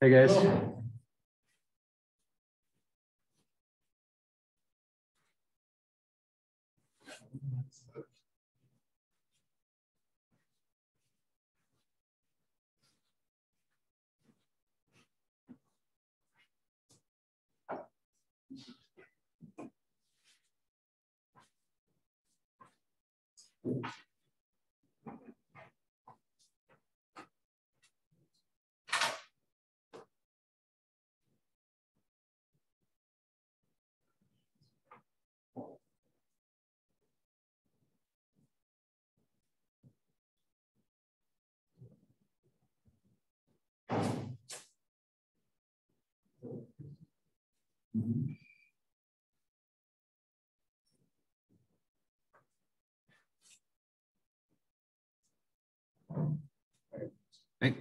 Hey, guys. Oh. Mm-hmm. Hey.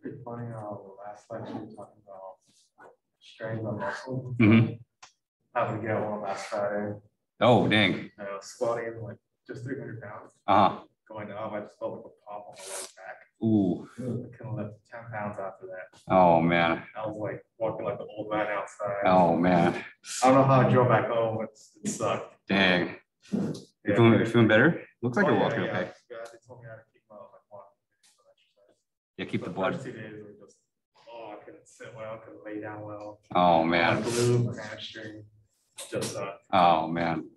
Pretty funny, uh, the last lecture, we talking about strains on muscle. Mhm. Happened to get one last Friday, Oh, dang. I was squatting like just three hundred pounds, Uh-huh. going up, I just felt like a pop on my lower back. Ooh. I couldn't lift ten pounds after that. Oh, man. I was like walking like an old man outside. Oh, man. I don't know how I drove back home, it's- it sucked. Dang. You Yeah. feeling, you feeling better? Looks like Oh, you're yeah, walking yeah, okay. yeah, They told me how to keep my, like, walking. exercise. Yeah, keep the blood. Two days were just, oh, I couldn't sit well, couldn't lay down well. Oh, My man. glute, my hamstring, just sucked. Oh, man.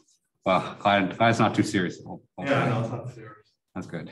Well, glad, glad it's not too serious. Ho- Yeah, no, it's not serious. That's good.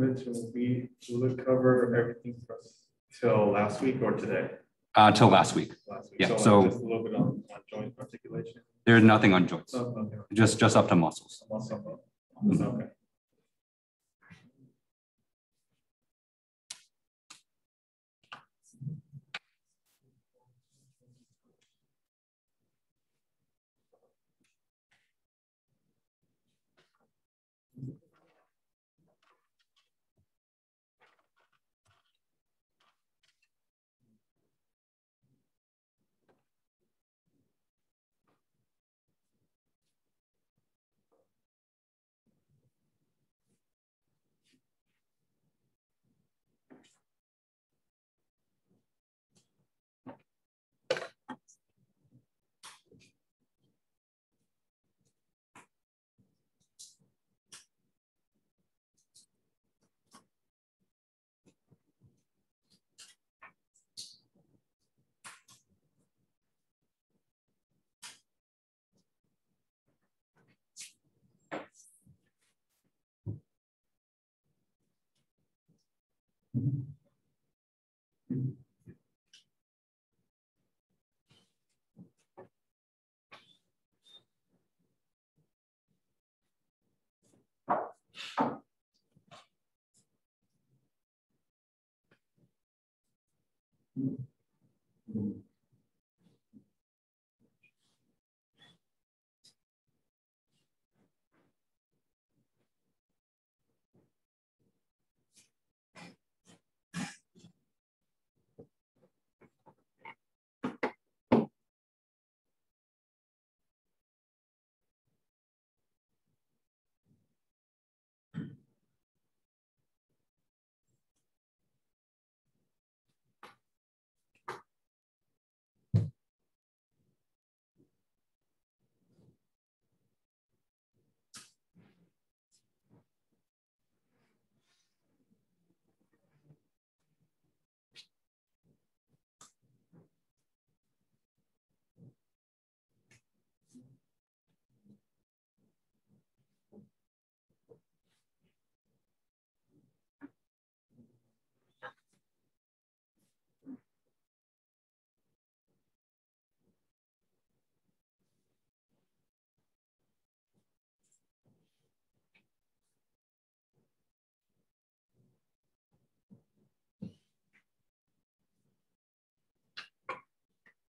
The midterm will be, will it cover everything from us till last week or today? Uh, Until last week. Last week. Yeah, like, so- Just a little bit on, on joint articulation. There's nothing on joints, no, no, just, just up to muscles. muscle, Okay. Mm-hmm.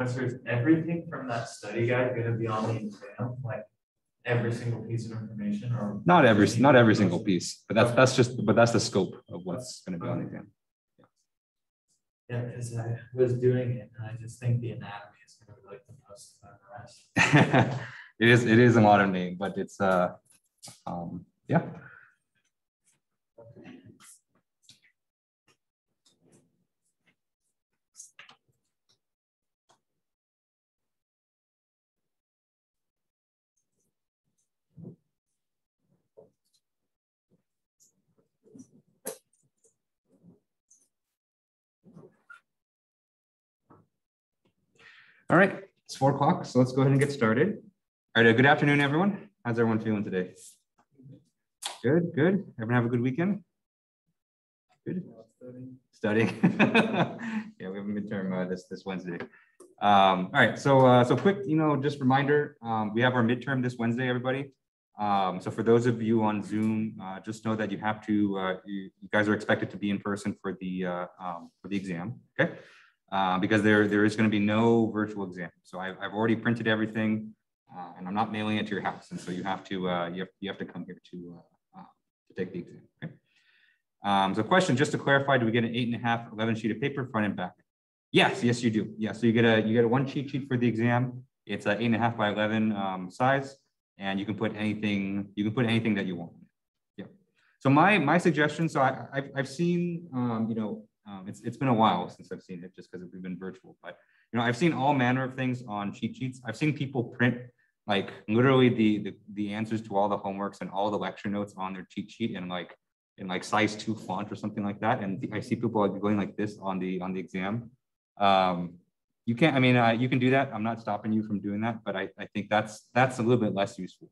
Professor, is everything from that study guide gonna be on the exam, like every single piece of information or? Not every, not every single piece, but that's, that's just, but that's the scope of what's gonna be on the exam. Yeah, because I was doing it and I just think the anatomy is gonna be like the most embarrassing. It is, it is a modern name, but it's, uh, um, yeah. All right, it's four o'clock, so let's go ahead and get started. All right, uh, good afternoon, everyone. How's everyone feeling today? Good, good. Everyone have a good weekend? Good. Studying. Yeah, we have a midterm uh, this, this Wednesday. Um, All right, so, uh, so quick, you know, just reminder, um, we have our midterm this Wednesday, everybody. Um, So for those of you on Zoom, uh, just know that you have to, uh, you you guys are expected to be in person for the, uh, um, for the exam, okay? Uh, Because there, there is going to be no virtual exam. So I've, I've already printed everything uh, and I'm not mailing it to your house. And so you have to, uh, you have, you have to come here to, uh, to take the exam, okay? Um, so question, just to clarify, do we get an eight and a half, 11 sheet of paper front and back? Yes, yes, you do. Yeah, so you get a, you get a one cheat sheet for the exam. It's an eight and a half by 11 um, size, and you can put anything, you can put anything that you want. Yeah. So my, my suggestion, so I, I've, I've seen, um, you know, um, it's, it's been a while since I've seen it just because we've been virtual, but you know, I've seen all manner of things on cheat sheets. I've seen people print like literally the, the, the answers to all the homeworks and all the lecture notes on their cheat sheet and like in like size two font or something like that. And I see people going like this on the on the exam. Um, you can't, I mean, uh, you can do that. I'm not stopping you from doing that, but I, I think that's that's a little bit less useful.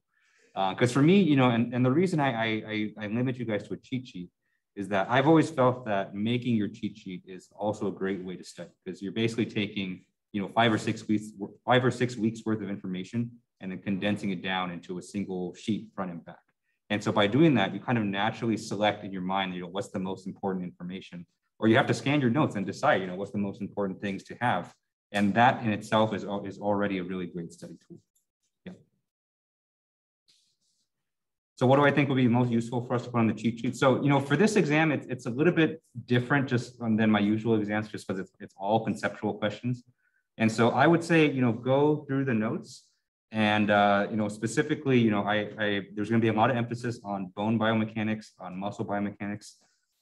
Because for me, you know, and, and the reason I, I, I limit you guys to a cheat sheet is that I've always felt that making your cheat sheet is also a great way to study because you're basically taking, you know, five or six weeks, five or six weeks worth of information and then condensing it down into a single sheet front and back. And so by doing that, you kind of naturally select in your mind, you know, what's the most important information, or you have to scan your notes and decide, you know, what's the most important things to have. And that in itself is, is already a really great study tool. Yeah. So what do I think would be most useful for us to put on the cheat sheet? So, you know, for this exam, it's, it's a little bit different just than my usual exams, just because it's, it's all conceptual questions. And so I would say, you know, go through the notes and, uh, you know, specifically, you know, I, I there's going to be a lot of emphasis on bone biomechanics, on muscle biomechanics,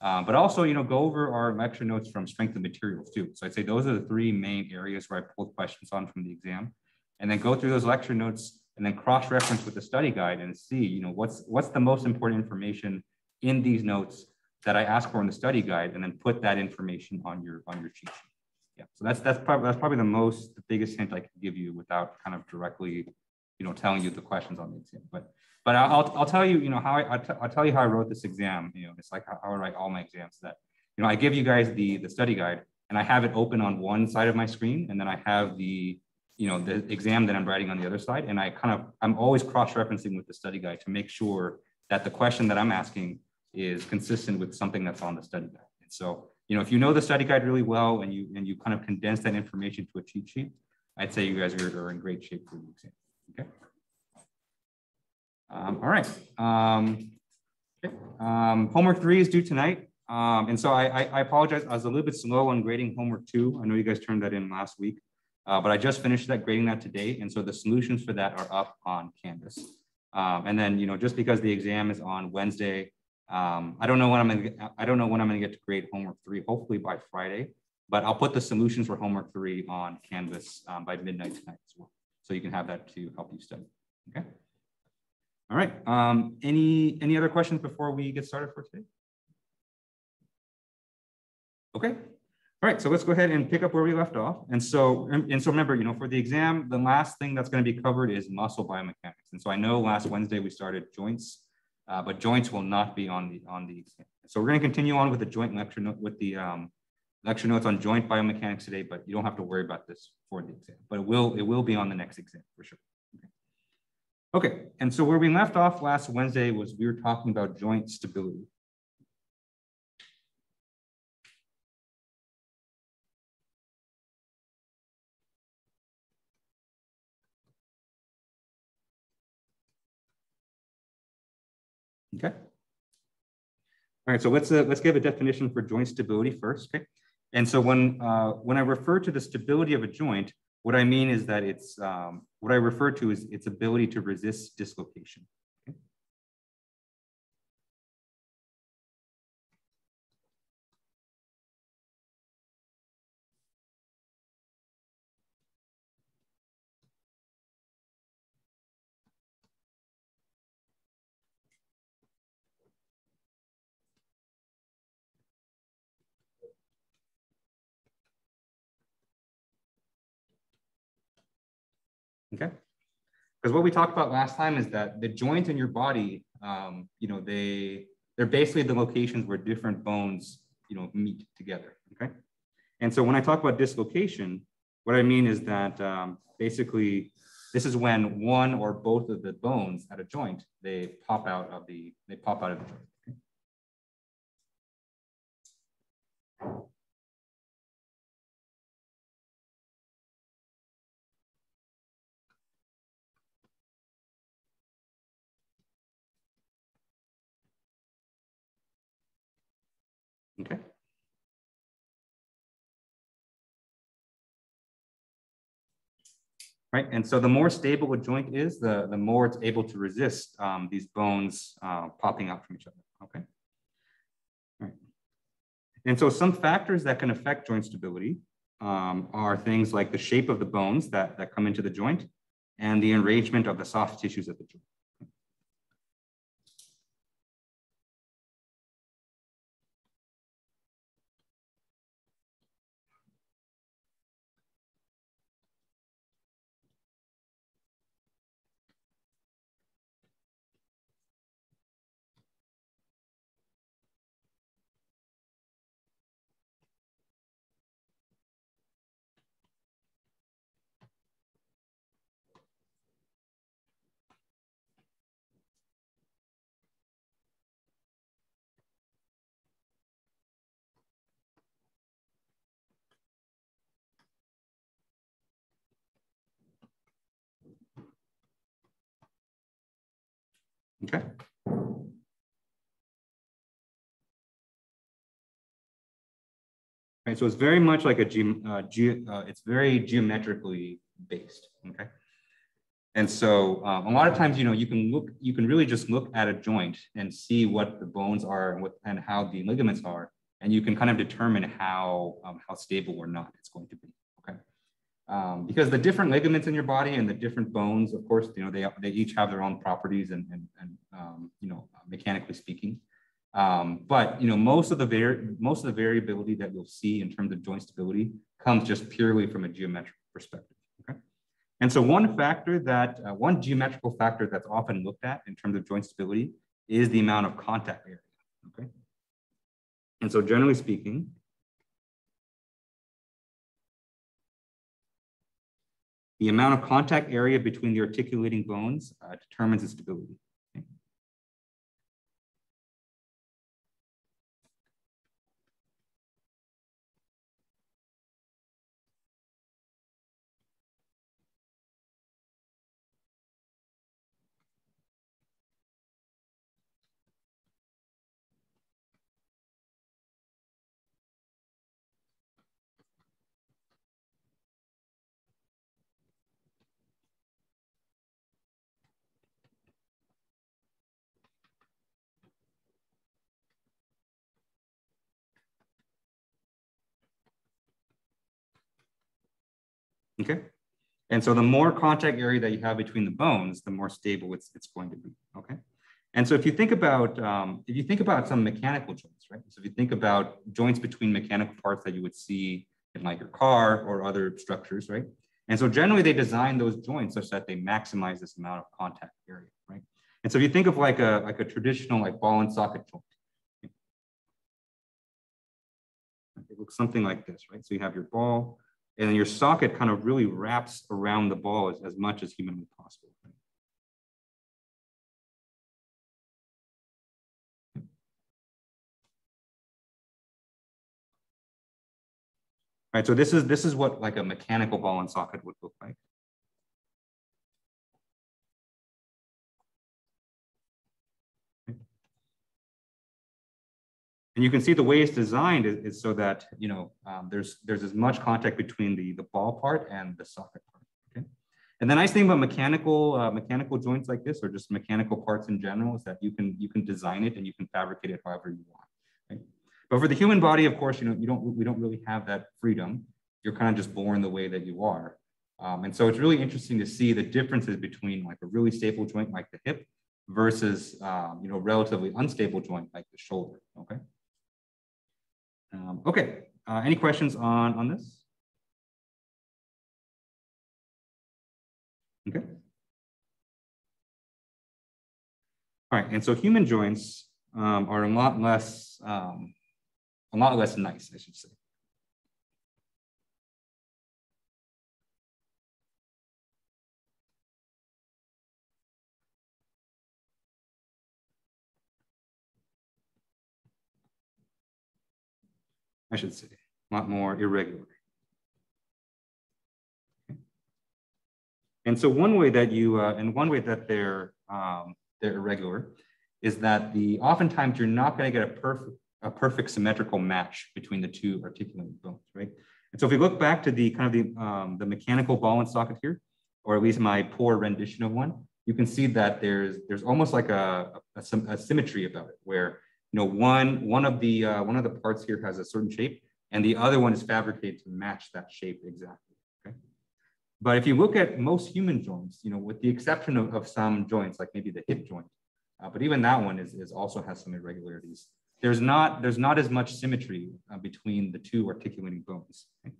uh, but also, you know, go over our lecture notes from strength of materials too. So I'd say those are the three main areas where I pulled questions on from the exam. And then go through those lecture notes and then cross-reference with the study guide and see, you know, what's what's the most important information in these notes that I ask for in the study guide, and then put that information on your on your cheat sheet. Yeah, so that's that's probably that's probably the most the biggest hint I can give you without kind of directly, you know, telling you the questions on the exam. But but I'll I'll tell you, you know, how I I'll, t- I'll tell you how I wrote this exam. You know, it's like how I write all my exams. That you know, I give you guys the the study guide, and I have it open on one side of my screen, and then I have the you know the exam that I'm writing on the other side, and I kind of I'm always cross referencing with the study guide to make sure that the question that I'm asking is consistent with something that's on the study guide. And so, you know, if you know the study guide really well and you and you kind of condense that information to a cheat sheet, I'd say you guys are, are in great shape for the exam. Okay. Um, all right. Um. Um, homework three is due tonight. Um, and so I, I, I, apologize. I was a little bit slow on grading homework two. I know you guys turned that in last week, uh, but I just finished that grading that today. And so the solutions for that are up on Canvas. Um, and then, you know, just because the exam is on Wednesday, um, I don't know when I'm gonna, I don't know when I'm gonna get to grade homework three, hopefully by Friday, but I'll put the solutions for homework three on Canvas um, by midnight tonight as well. So you can have that to help you study, okay? All right, um, any, any other questions before we get started for today? Okay, all right, so let's go ahead and pick up where we left off. And so, and so remember, you know, for the exam, the last thing that's going to be covered is muscle biomechanics. And so I know last Wednesday we started joints, uh, but joints will not be on the on the exam. So we're going to continue on with the joint lecture note with the um, lecture notes on joint biomechanics today, but you don't have to worry about this for the exam. But it will it will be on the next exam for sure. Okay. okay, and so where we left off last Wednesday was we were talking about joint stability. Okay. All right, so let's uh, let's give a definition for joint stability first. Okay, and so when uh, when I refer to the stability of a joint, what I mean is that it's um, what I refer to is its ability to resist dislocation. Okay. Because what we talked about last time is that the joints in your body, um, you know, they they're basically the locations where different bones, you know, meet together. Okay. And so when I talk about dislocation, what I mean is that um, basically this is when one or both of the bones at a joint they pop out of the they pop out of the joint. Okay. Right, and so the more stable a joint is, the, the more it's able to resist um, these bones uh, popping out from each other, okay? Right. And so some factors that can affect joint stability um, are things like the shape of the bones that, that come into the joint and the arrangement of the soft tissues at the joint. Okay. Right, so it's very much like a ge uh, ge uh, it's very geometrically based. Okay. And so um, a lot of times, you know, you can look, you can really just look at a joint and see what the bones are and what and how the ligaments are, and you can kind of determine how um, how stable or not it's going to be. Um, because the different ligaments in your body and the different bones, of course, you know, they, they each have their own properties and, and, and um, you know, mechanically speaking. Um, but, you know, most of the vari most of the variability that you'll see in terms of joint stability comes just purely from a geometric perspective. Okay. And so one factor that, uh, one geometrical factor that's often looked at in terms of joint stability is the amount of contact area. Okay. And so generally speaking, The amount of contact area between the articulating bones uh, determines its stability. Okay. And so the more contact area that you have between the bones, the more stable it's, it's going to be. Okay. And so if you think about um, if you think about some mechanical joints, right? So if you think about joints between mechanical parts that you would see in like your car or other structures, right? And so generally they design those joints such that they maximize this amount of contact area, right? And so if you think of like a like a traditional like ball and socket joint, it looks something like this, right? So you have your ball, and your socket kind of really wraps around the ball as, as much as humanly possible. Right? So this is this is what like a mechanical ball and socket would look like. And you can see the way it's designed is, is so that you know um, there's there's as much contact between the the ball part and the socket part. Okay. And the nice thing about mechanical uh, mechanical joints like this, or just mechanical parts in general, is that you can you can design it and you can fabricate it however you want. But for the human body, of course, you know you don't we don't really have that freedom. You're kind of just born the way that you are. Um, and so it's really interesting to see the differences between like a really stable joint like the hip versus um, you know relatively unstable joint like the shoulder. Okay. Uh, any questions on, on this? Okay. All right, and so human joints um, are a lot less, um, a lot less nice, I should say. I should say, a lot more irregular. And so one way that you, uh, and one way that they're, um, they're irregular is that the, oftentimes you're not gonna get a perfect, a perfect symmetrical match between the two articulating bones, right? And so if we look back to the kind of the, um, the mechanical ball and socket here, or at least my poor rendition of one, you can see that there's, there's almost like a, a, a symmetry about it where know, one, one of the, uh, one of the parts here has a certain shape and the other one is fabricated to match that shape exactly, okay? But if you look at most human joints, you know, with the exception of, of some joints, like maybe the hip joint, uh, but even that one is, is also has some irregularities. There's not, there's not as much symmetry uh, between the two articulating bones. Okay?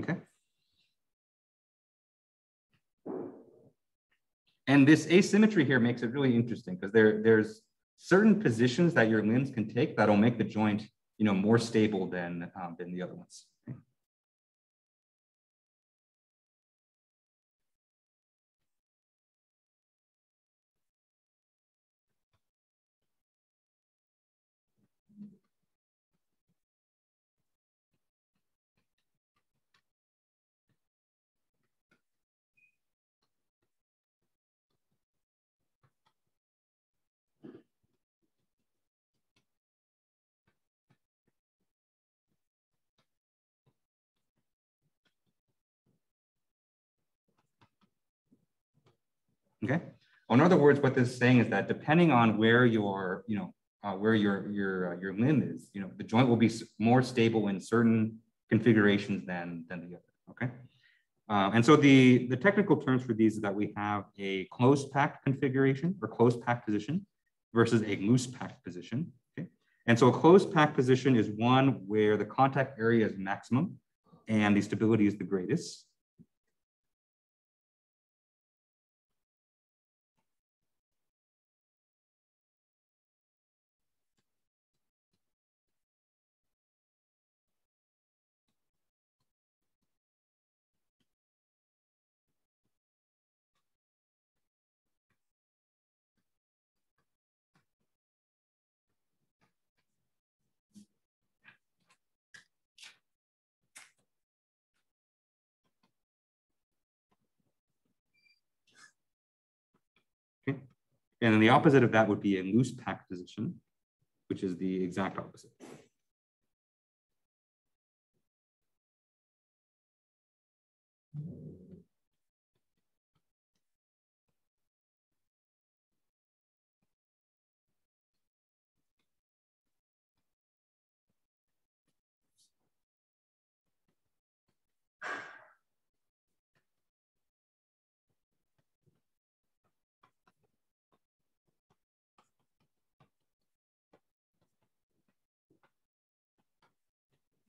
Okay. And this asymmetry here makes it really interesting because there, there's certain positions that your limbs can take that'll make the joint you know, more stable than, um, than the other ones. Okay. In other words, what this is saying is that depending on where your, you know, uh, where your your uh, your limb is, you know, the joint will be more stable in certain configurations than than the other. Okay. Uh, and so the the technical terms for these is that we have a close packed configuration or close packed position versus a loose packed position. Okay. And so a closed packed position is one where the contact area is maximum and the stability is the greatest. And then the opposite of that would be a loose pack position, which is the exact opposite.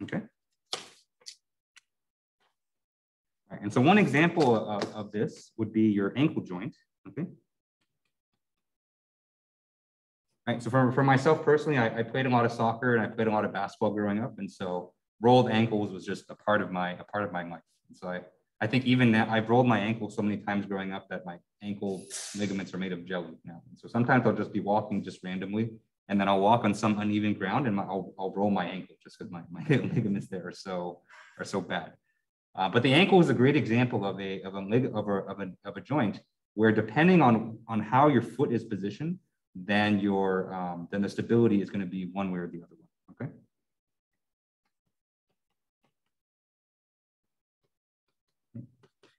Okay. Right, and so one example of, of this would be your ankle joint. Okay. All right, so for, for myself personally, I, I played a lot of soccer and I played a lot of basketball growing up. And so rolled ankles was just a part of my a part of my life. And so I, I think even now I've rolled my ankle so many times growing up that my ankle ligaments are made of jelly now. And so sometimes I'll just be walking just randomly and then I'll walk on some uneven ground and my, I'll, I'll roll my ankle just because my, my ligaments there are so are so bad. Uh, but the ankle is a great example of a of a, of a of a of a joint where depending on on how your foot is positioned, then your um, then the stability is going to be one way or the other. Okay.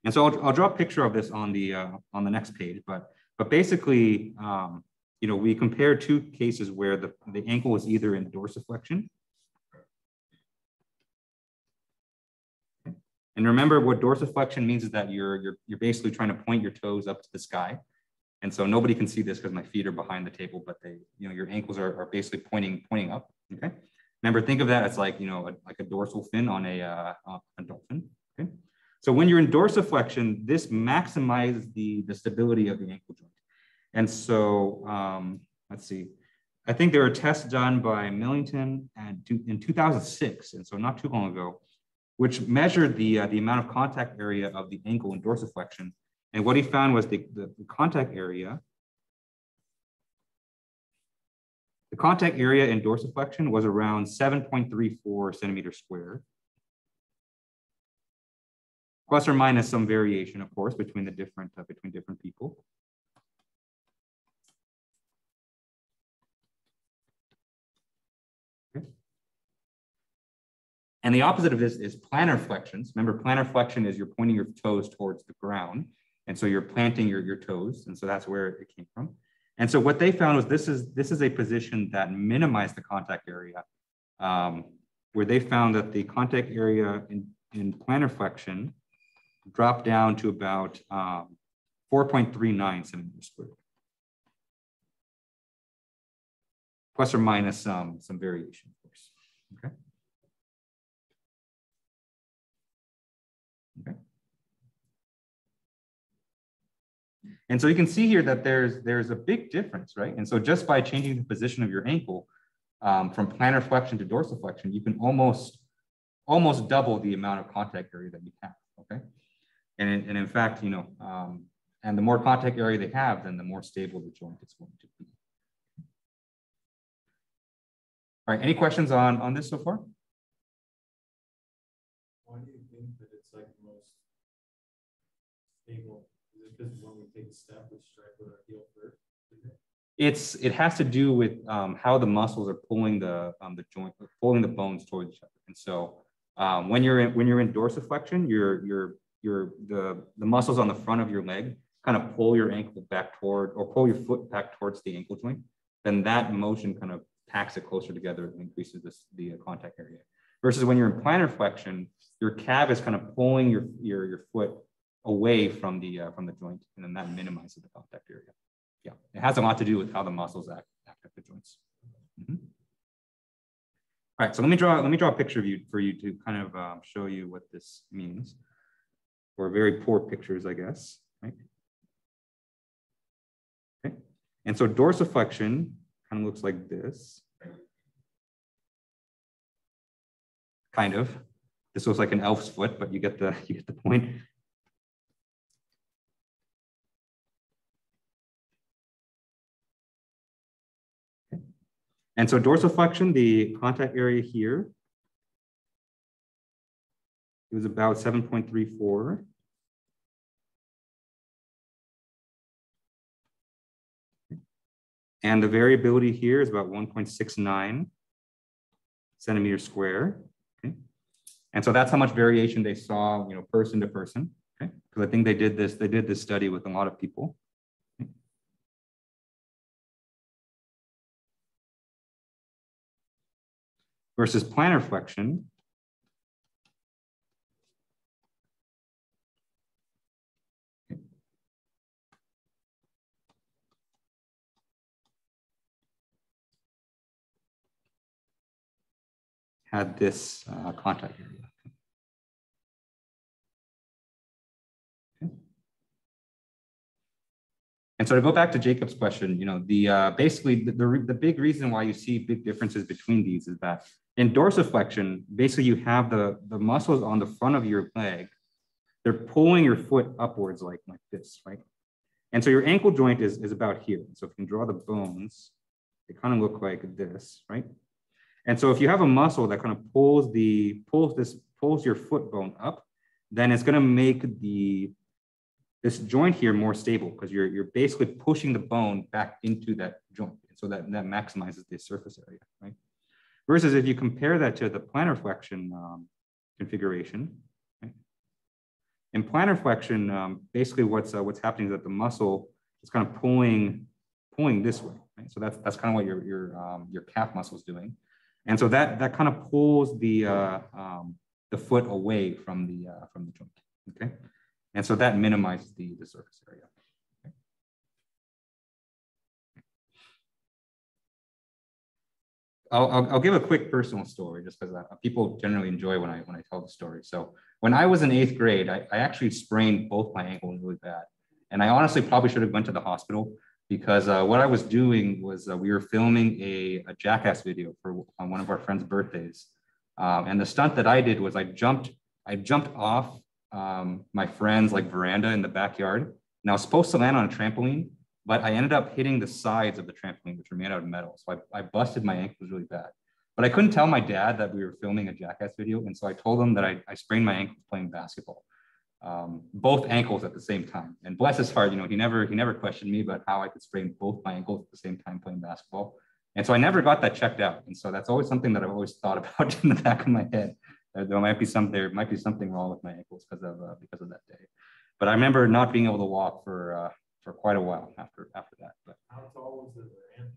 And so I'll, I'll draw a picture of this on the uh, on the next page, but but basically, um, you know, we compare two cases where the, the ankle was either in dorsiflexion. And remember what dorsiflexion means is that you're, you're, you're basically trying to point your toes up to the sky. And so nobody can see this because my feet are behind the table, but they, you know, your ankles are, are basically pointing, pointing up, okay? Remember, think of that as like, you know, a, like a dorsal fin on a, uh, a dolphin, okay? So when you're in dorsiflexion, this maximizes the, the stability of the ankle joint. And so um, let's see, I think there were tests done by Millington and in 2006, and so not too long ago, which measured the, uh, the amount of contact area of the ankle in dorsiflexion. And what he found was the, the, the contact area, the contact area in dorsiflexion was around 7.34 centimeters squared plus or minus some variation, of course, between the different uh, between different people. And the opposite of this is plantar flexions. Remember, plantar flexion is you're pointing your toes towards the ground. And so you're planting your, your toes. And so that's where it came from. And so what they found was this is, this is a position that minimized the contact area, um, where they found that the contact area in, in plantar flexion dropped down to about um, 4.39 centimeters squared. Plus or minus um, some variation, of course. Okay. And so you can see here that there's, there's a big difference, right? And so just by changing the position of your ankle um, from plantar flexion to dorsiflexion, you can almost, almost double the amount of contact area that you have, okay? And in, and in fact, you know, um, and the more contact area they have, then the more stable the joint is going to be. All right, any questions on, on this so far? Why do you think that it's like most stable? Is it because we take a step, strike with our heel first? It's it has to do with um, how the muscles are pulling the um, the joint, pulling the bones towards each other. And so um, when you're in when you're in dorsiflexion, your your your the the muscles on the front of your leg kind of pull your ankle back toward or pull your foot back towards the ankle joint. Then that motion kind of packs it closer together and increases this, the contact area. Versus when you're in plantar flexion, your calf is kind of pulling your your your foot away from the uh, from the joint, and then that minimizes the contact area. Yeah, it has a lot to do with how the muscles act, act at the joints. Mm -hmm. All right, so let me draw let me draw a picture of you for you to kind of um, show you what this means. Or very poor pictures, I guess. Right. Okay, and so dorsiflexion kind of looks like this. Kind of. This looks like an elf's foot, but you get the you get the point. And so dorsiflexion, the contact area here, it was about 7.34. And the variability here is about 1.69 centimeters square. Okay. And so that's how much variation they saw, you know, person to person. Okay. Because I think they did this, they did this study with a lot of people. Versus plantar flexion, had this uh, contact area. Okay. And so to go back to Jacob's question, you know, the uh, basically the, the, the, big reason why you see big differences between these is that in dorsiflexion, basically you have the, the muscles on the front of your leg, they're pulling your foot upwards like, like this, right? And so your ankle joint is, is about here. So if you can draw the bones, they kind of look like this, right? And so if you have a muscle that kind of pulls the pulls this pulls your foot bone up, then it's going to make the this joint here more stable because you're you're basically pushing the bone back into that joint. So that, that maximizes the surface area, right? Versus if you compare that to the plantar flexion um, configuration, right? in plantar flexion, um, basically what's uh, what's happening is that the muscle is kind of pulling pulling this way, right? So that's that's kind of what your your um, your calf muscle is doing. And so that, that kind of pulls the, uh, um, the foot away from the, uh, from the joint, okay? And so that minimizes the, the surface area. Okay. I'll, I'll, I'll, give a quick personal story just because uh, people generally enjoy when I, when I tell the story. So when I was in eighth grade, I, I actually sprained both my ankles really bad. And I honestly probably should have went to the hospital because uh, what I was doing was uh, we were filming a, a, jackass video for on one of our friends' birthdays, um, and the stunt that I did was I jumped I jumped off um, my friend's like veranda in the backyard, and I was supposed to land on a trampoline, but I ended up hitting the sides of the trampoline, which were made out of metal, so I, I busted my ankles really bad. But I couldn't tell my dad that we were filming a jackass video, and so I told him that I, I sprained my ankle playing basketball um, both ankles at the same time. And bless his heart, you know, he never he never questioned me about how I could sprain both my ankles at the same time playing basketball. And so I never got that checked out. And so that's always something that I've always thought about in the back of my head. There might be some there might be something wrong with my ankles because of uh, because of that day. But I remember not being able to walk for uh, for quite a while after after that. But how tall was the veranda?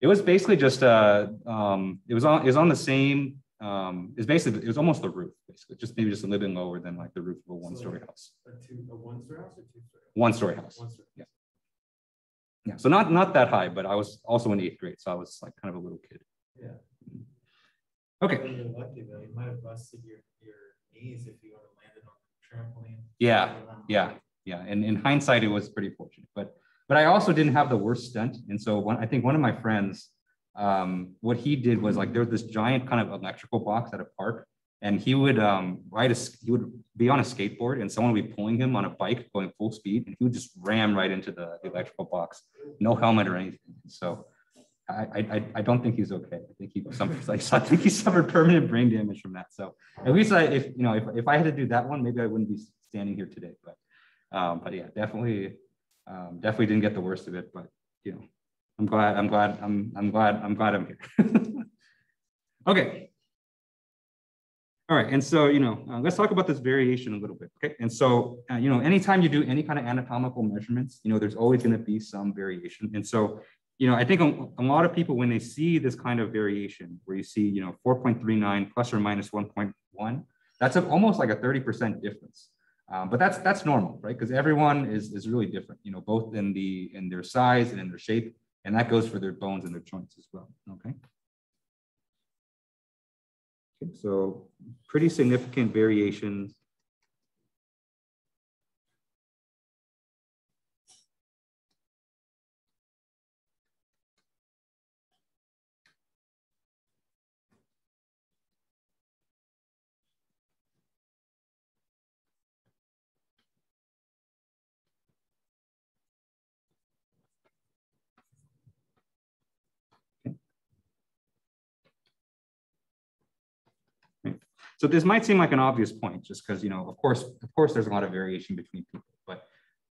It was basically just uh um it was on it was on the same um, is basically it was almost the roof, basically, just maybe just a little bit lower than like the roof of a one-story house. A two, a one-story house or two-story? One-story house. One-story. Yeah. Yeah. So not not that high, but I was also in eighth grade, so I was like kind of a little kid. Yeah. Okay. You're lucky though. You might have busted your your knees if you would have landed on the trampoline. Yeah. Yeah. Yeah. And in hindsight, it was pretty fortunate, but but I also didn't have the worst stunt, and so one I think one of my friends um, what he did was like there was this giant kind of electrical box at a park, and he would um, ride a he would be on a skateboard, and someone would be pulling him on a bike going full speed, and he would just ram right into the, electrical box, no helmet or anything. So. I, I, I don't think he's okay. I think he suffered, I think he suffered permanent brain damage from that. So at least I, if you know, if, if I had to do that one, maybe I wouldn't be standing here today. But um, but yeah, definitely um, definitely didn't get the worst of it. But you know, I'm glad, I'm glad, I'm, I'm glad, I'm glad I'm here. okay. All right, and so, you know, uh, let's talk about this variation a little bit, okay? And so, uh, you know, anytime you do any kind of anatomical measurements, you know, there's always gonna be some variation. And so, you know, I think a, a lot of people, when they see this kind of variation, where you see, you know, 4.39 plus or minus 1.1, that's a, almost like a 30% difference. Um, but that's that's normal, right? Because everyone is is really different, you know, both in the in their size and in their shape. And that goes for their bones and their joints as well, okay? okay so pretty significant variations So this might seem like an obvious point, just because you know, of course, of course, there's a lot of variation between people. But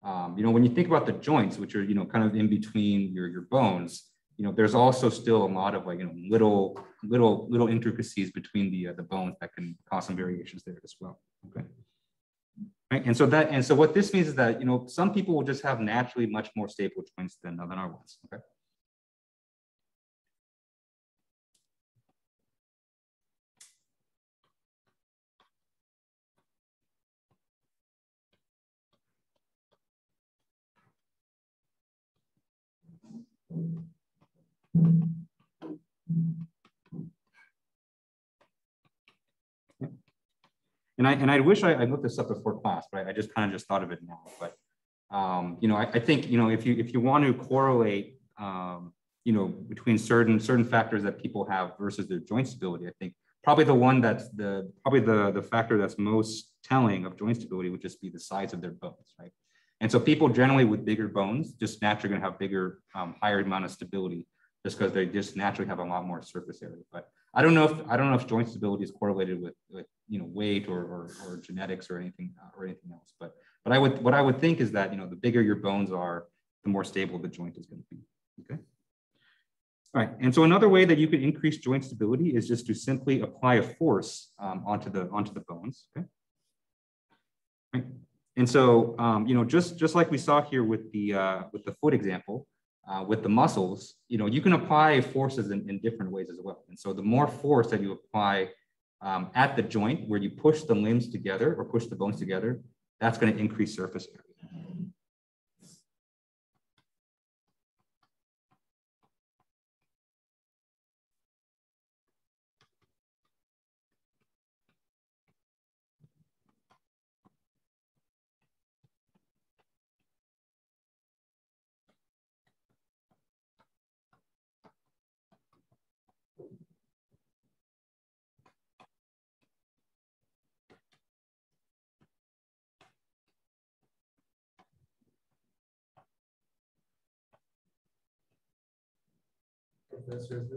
um, you know, when you think about the joints, which are you know kind of in between your your bones, you know, there's also still a lot of like, you know, little, little, little intricacies between the, uh, the bones that can cause some variations there as well, okay? Right, and so that, and so what this means is that, you know, some people will just have naturally much more stable joints than, than our ones, okay? And I and I wish I, I looked this up before class, but I, I just kind of just thought of it now. But um, you know, I, I, think you know if you if you want to correlate, um, you know, between certain certain factors that people have versus their joint stability, I think probably the one that's the probably the the factor that's most telling of joint stability would just be the size of their bones, right? And so people generally with bigger bones just naturally going to have bigger, um, higher amount of stability just because they just naturally have a lot more surface area. But I don't know if I don't know if joint stability is correlated with, with you know weight or, or, or genetics or anything uh, or anything else. But but I would what I would think is that you know the bigger your bones are, the more stable the joint is going to be. Okay. All right. And so another way that you can increase joint stability is just to simply apply a force um, onto the onto the bones. Okay. Right. And so um, you know just just like we saw here with the uh, with the foot example, uh, with the muscles, you know, you can apply forces in, in, different ways as well. And so the more force that you apply um, at the joint where you push the limbs together or push the bones together, that's going to increase surface area.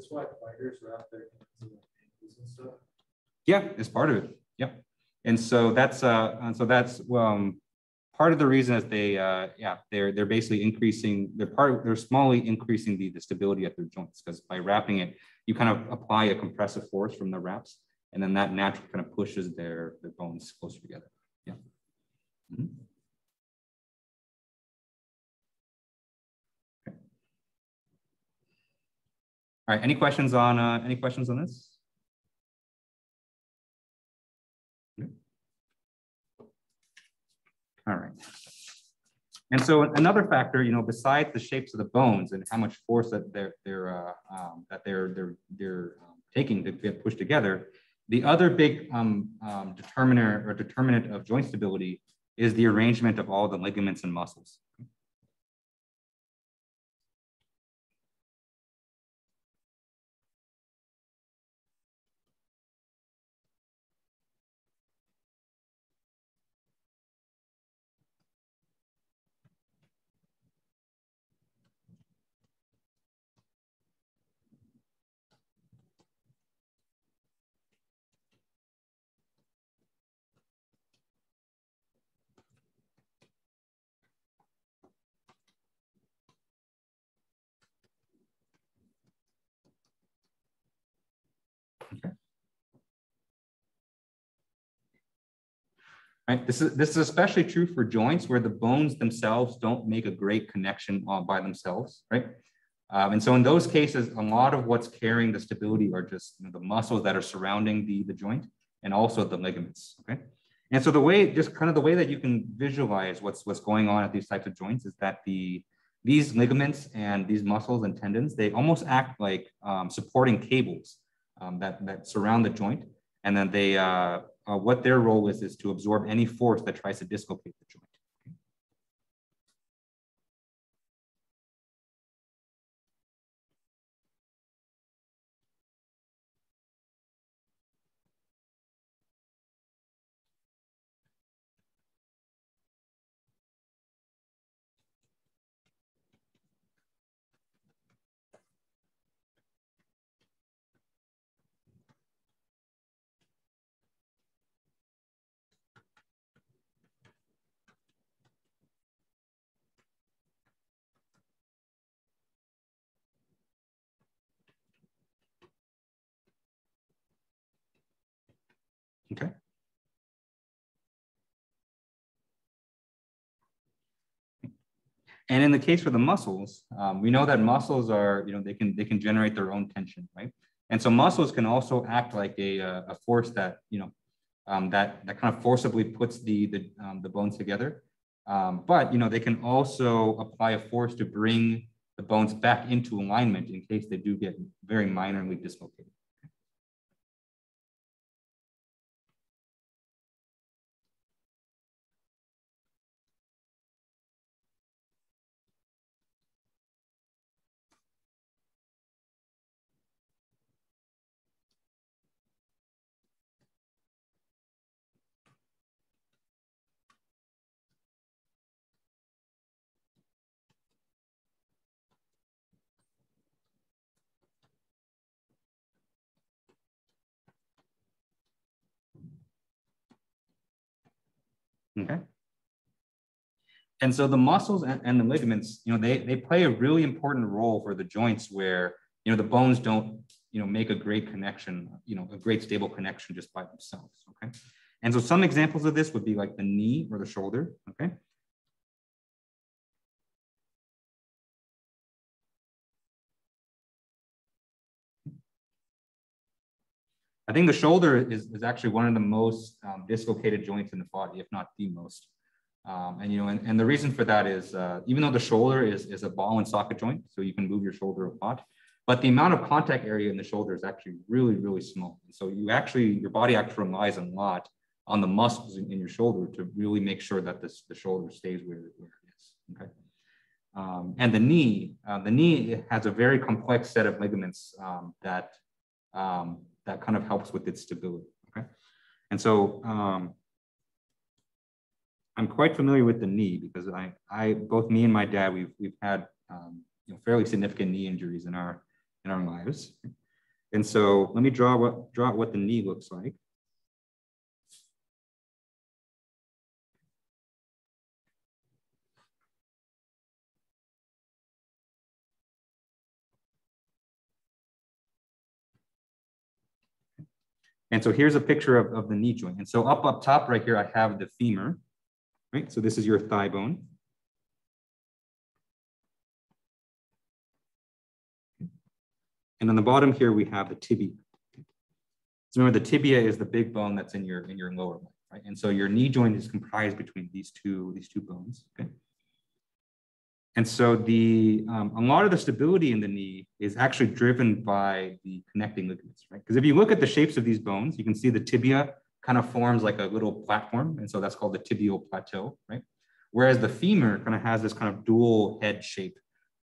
Why fighters in ankles and stuff? Yeah, it's part of it. Yep. And so that's uh, and so that's um, part of the reason is they uh, yeah they're they're basically increasing they're part they're smallly increasing the, the stability at their joints because by wrapping it you kind of apply a compressive force from the wraps and then that naturally kind of pushes their their bones closer together. Yeah. Mm -hmm. All right, any questions on uh, any questions on this? All right. And so another factor, you know, besides the shapes of the bones and how much force that they're they're uh, um, that they're they're they're um, taking to get pushed together, the other big um, um, determiner or determinant of joint stability is the arrangement of all the ligaments and muscles. Right? This is this is especially true for joints where the bones themselves don't make a great connection uh, by themselves, right? Um, and so in those cases, a lot of what's carrying the stability are just you know, the muscles that are surrounding the, the joint and also the ligaments, okay? And so the way, just kind of the way that you can visualize what's what's going on at these types of joints is that the these ligaments and these muscles and tendons, they almost act like um, supporting cables um, that, that surround the joint. And then they, uh, uh, what their role is, is to absorb any force that tries to dislocate the joint. And in the case for the muscles, um, we know that muscles are, you know, they can they can generate their own tension, right? And so muscles can also act like a, uh, a force that, you know, um, that, that kind of forcibly puts the, the, um, the bones together. Um, but, you know, they can also apply a force to bring the bones back into alignment in case they do get very minorly dislocated. Okay. And so the muscles and, and, the ligaments, you know, they, they play a really important role for the joints where, you know, the bones don't, you know, make a great connection, you know, a great stable connection just by themselves, okay? And so some examples of this would be like the knee or the shoulder, okay? I think the shoulder is, is actually one of the most um, dislocated joints in the body, if not the most. Um, and you know, and, and the reason for that is uh, even though the shoulder is, is a ball and socket joint, so you can move your shoulder a lot, but the amount of contact area in the shoulder is actually really, really small. So you actually, your body actually relies a lot on the muscles in, in your shoulder to really make sure that this, the shoulder stays where, where it is, okay? Um, and the knee, uh, the knee has a very complex set of ligaments um, that um, that kind of helps with its stability. Okay. And so um, I'm quite familiar with the knee because I, I, both me and my dad, we've, we've had um, you know, fairly significant knee injuries in our, in our lives. And so let me draw what, draw what the knee looks like. And so here's a picture of, of the knee joint. And so up up top right here, I have the femur, right? So this is your thigh bone. And on the bottom here, we have the tibia. So remember the tibia is the big bone that's in your, in your lower leg, right? And so your knee joint is comprised between these two, these two bones, okay? And so the um, a lot of the stability in the knee is actually driven by the connecting ligaments, right? Because if you look at the shapes of these bones, you can see the tibia kind of forms like a little platform. And so that's called the tibial plateau, right? Whereas the femur kind of has this kind of dual head shape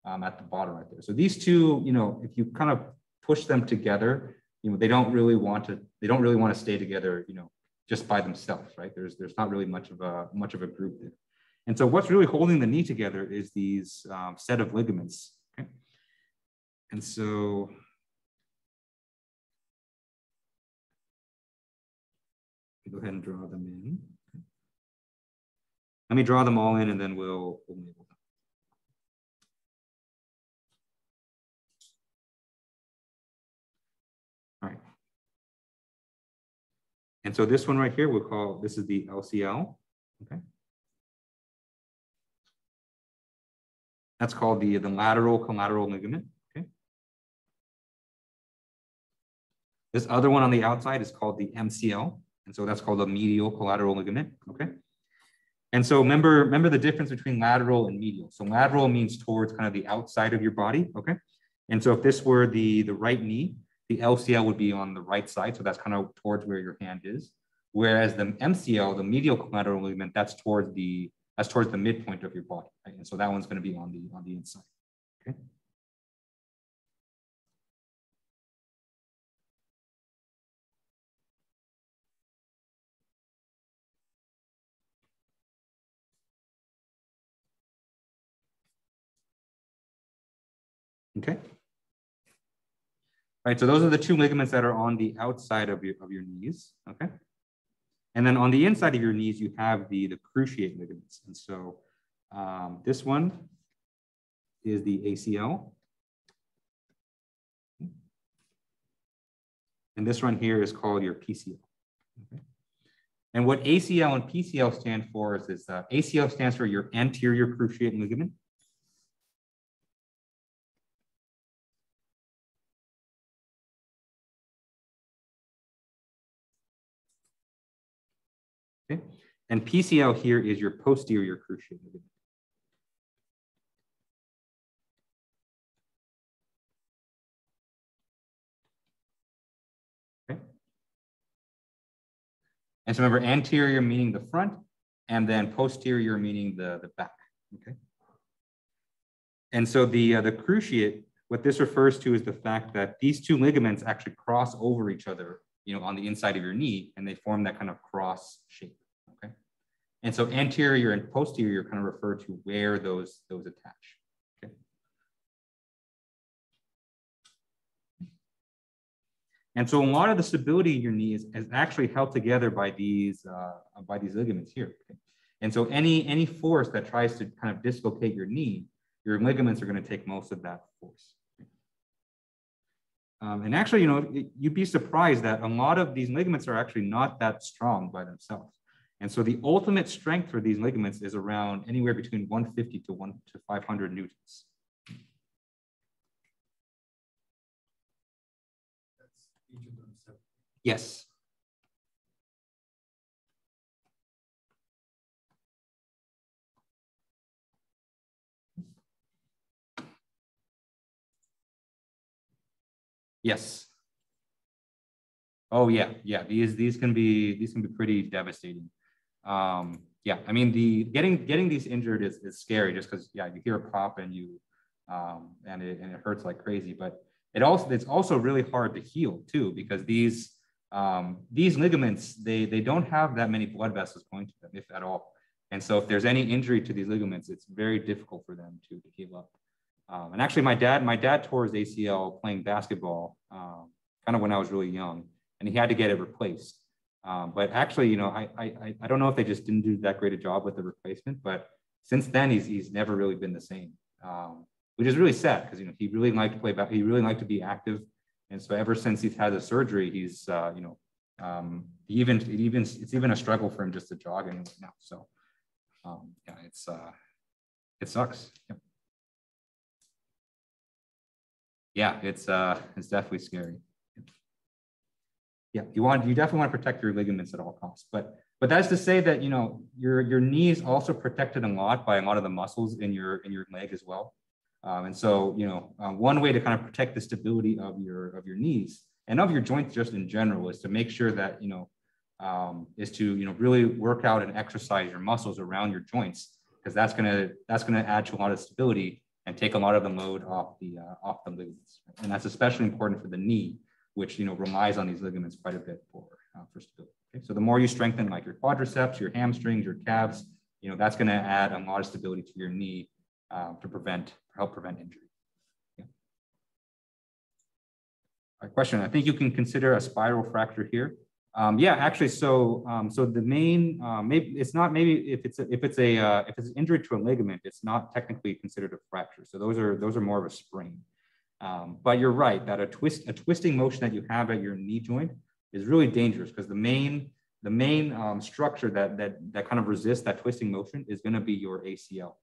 um, at the bottom right there. So these two, you know, if you kind of push them together, you know, they don't really want to, they don't really want to stay together, you know, just by themselves, right? There's, there's not really much of a, much of a group there. And so what's really holding the knee together is these um, set of ligaments. Okay? And so go ahead and draw them in. Let me draw them all in and then we'll, we'll label them. All right. And so this one right here, we'll call, this is the LCL, okay? That's called the, the lateral collateral ligament. Okay. This other one on the outside is called the MCL. And so that's called the medial collateral ligament. Okay. And so remember, remember the difference between lateral and medial. So lateral means towards kind of the outside of your body. Okay. And so if this were the, the right knee, the LCL would be on the right side. So that's kind of towards where your hand is. Whereas the MCL, the medial collateral ligament, that's towards the that's towards the midpoint of your body, right? And so that one's going to be on the on the inside. Okay. Okay. All right, so those are the two ligaments that are on the outside of your, of your knees, okay? And then on the inside of your knees, you have the, the cruciate ligaments. And so um, this one is the ACL. And this one here is called your PCL. And what ACL and PCL stand for is, is uh, ACL stands for your anterior cruciate ligament. And PCL here is your posterior cruciate ligament. And so remember anterior meaning the front and then posterior meaning the, the back, okay? And so the, uh, the cruciate, what this refers to is the fact that these two ligaments actually cross over each other, you know, on the inside of your knee and they form that kind of cross shape, okay? And so anterior and posterior kind of refer to where those, those attach. And so a lot of the stability in your knee is, is actually held together by these, uh, by these ligaments here. Okay? And so any, any force that tries to kind of dislocate your knee, your ligaments are going to take most of that force. Um, and actually, you know, you'd be surprised that a lot of these ligaments are actually not that strong by themselves. And so the ultimate strength for these ligaments is around anywhere between 150 to 1 to 500 newtons. Yes. Yes. Oh yeah, yeah. These these can be these can be pretty devastating. Um, yeah, I mean the getting getting these injured is, is scary just because yeah you hear a pop and you um, and it and it hurts like crazy. But it also it's also really hard to heal too because these um, these ligaments, they, they don't have that many blood vessels going to them, if at all. And so if there's any injury to these ligaments, it's very difficult for them to, to heal up. Um, and actually my dad, my dad tore his ACL playing basketball um, kind of when I was really young and he had to get it replaced. Um, but actually, you know, I, I, I don't know if they just didn't do that great a job with the replacement, but since then he's, he's never really been the same, um, which is really sad because, you know, he really liked to play back. He really liked to be active. And so ever since he's had the surgery, he's, uh, you know, um, even, it even, it's even a struggle for him just to jog anyway now. So um, yeah, it's, uh, it sucks. Yep. Yeah, it's, uh, it's definitely scary. Yeah, you want, you definitely want to protect your ligaments at all costs, but, but that's to say that, you know, your, your knee is also protected a lot by a lot of the muscles in your, in your leg as well. Um, and so, you know, uh, one way to kind of protect the stability of your of your knees and of your joints just in general is to make sure that, you know, um, is to, you know, really work out and exercise your muscles around your joints because that's going to that's going to add to a lot of stability and take a lot of the load off the uh, off the ligaments. And that's especially important for the knee, which, you know, relies on these ligaments quite a bit for, uh, for stability. Okay? So the more you strengthen like your quadriceps, your hamstrings, your calves, you know, that's going to add a lot of stability to your knee uh, to prevent, help prevent injury. Yeah. Question, I think you can consider a spiral fracture here. Um, yeah, actually, so um, so the main uh, maybe it's not maybe if it's a, if it's a uh, if it's an injury to a ligament, it's not technically considered a fracture. So those are those are more of a sprain. Um, but you're right that a twist a twisting motion that you have at your knee joint is really dangerous because the main the main um, structure that that that kind of resists that twisting motion is going to be your ACL.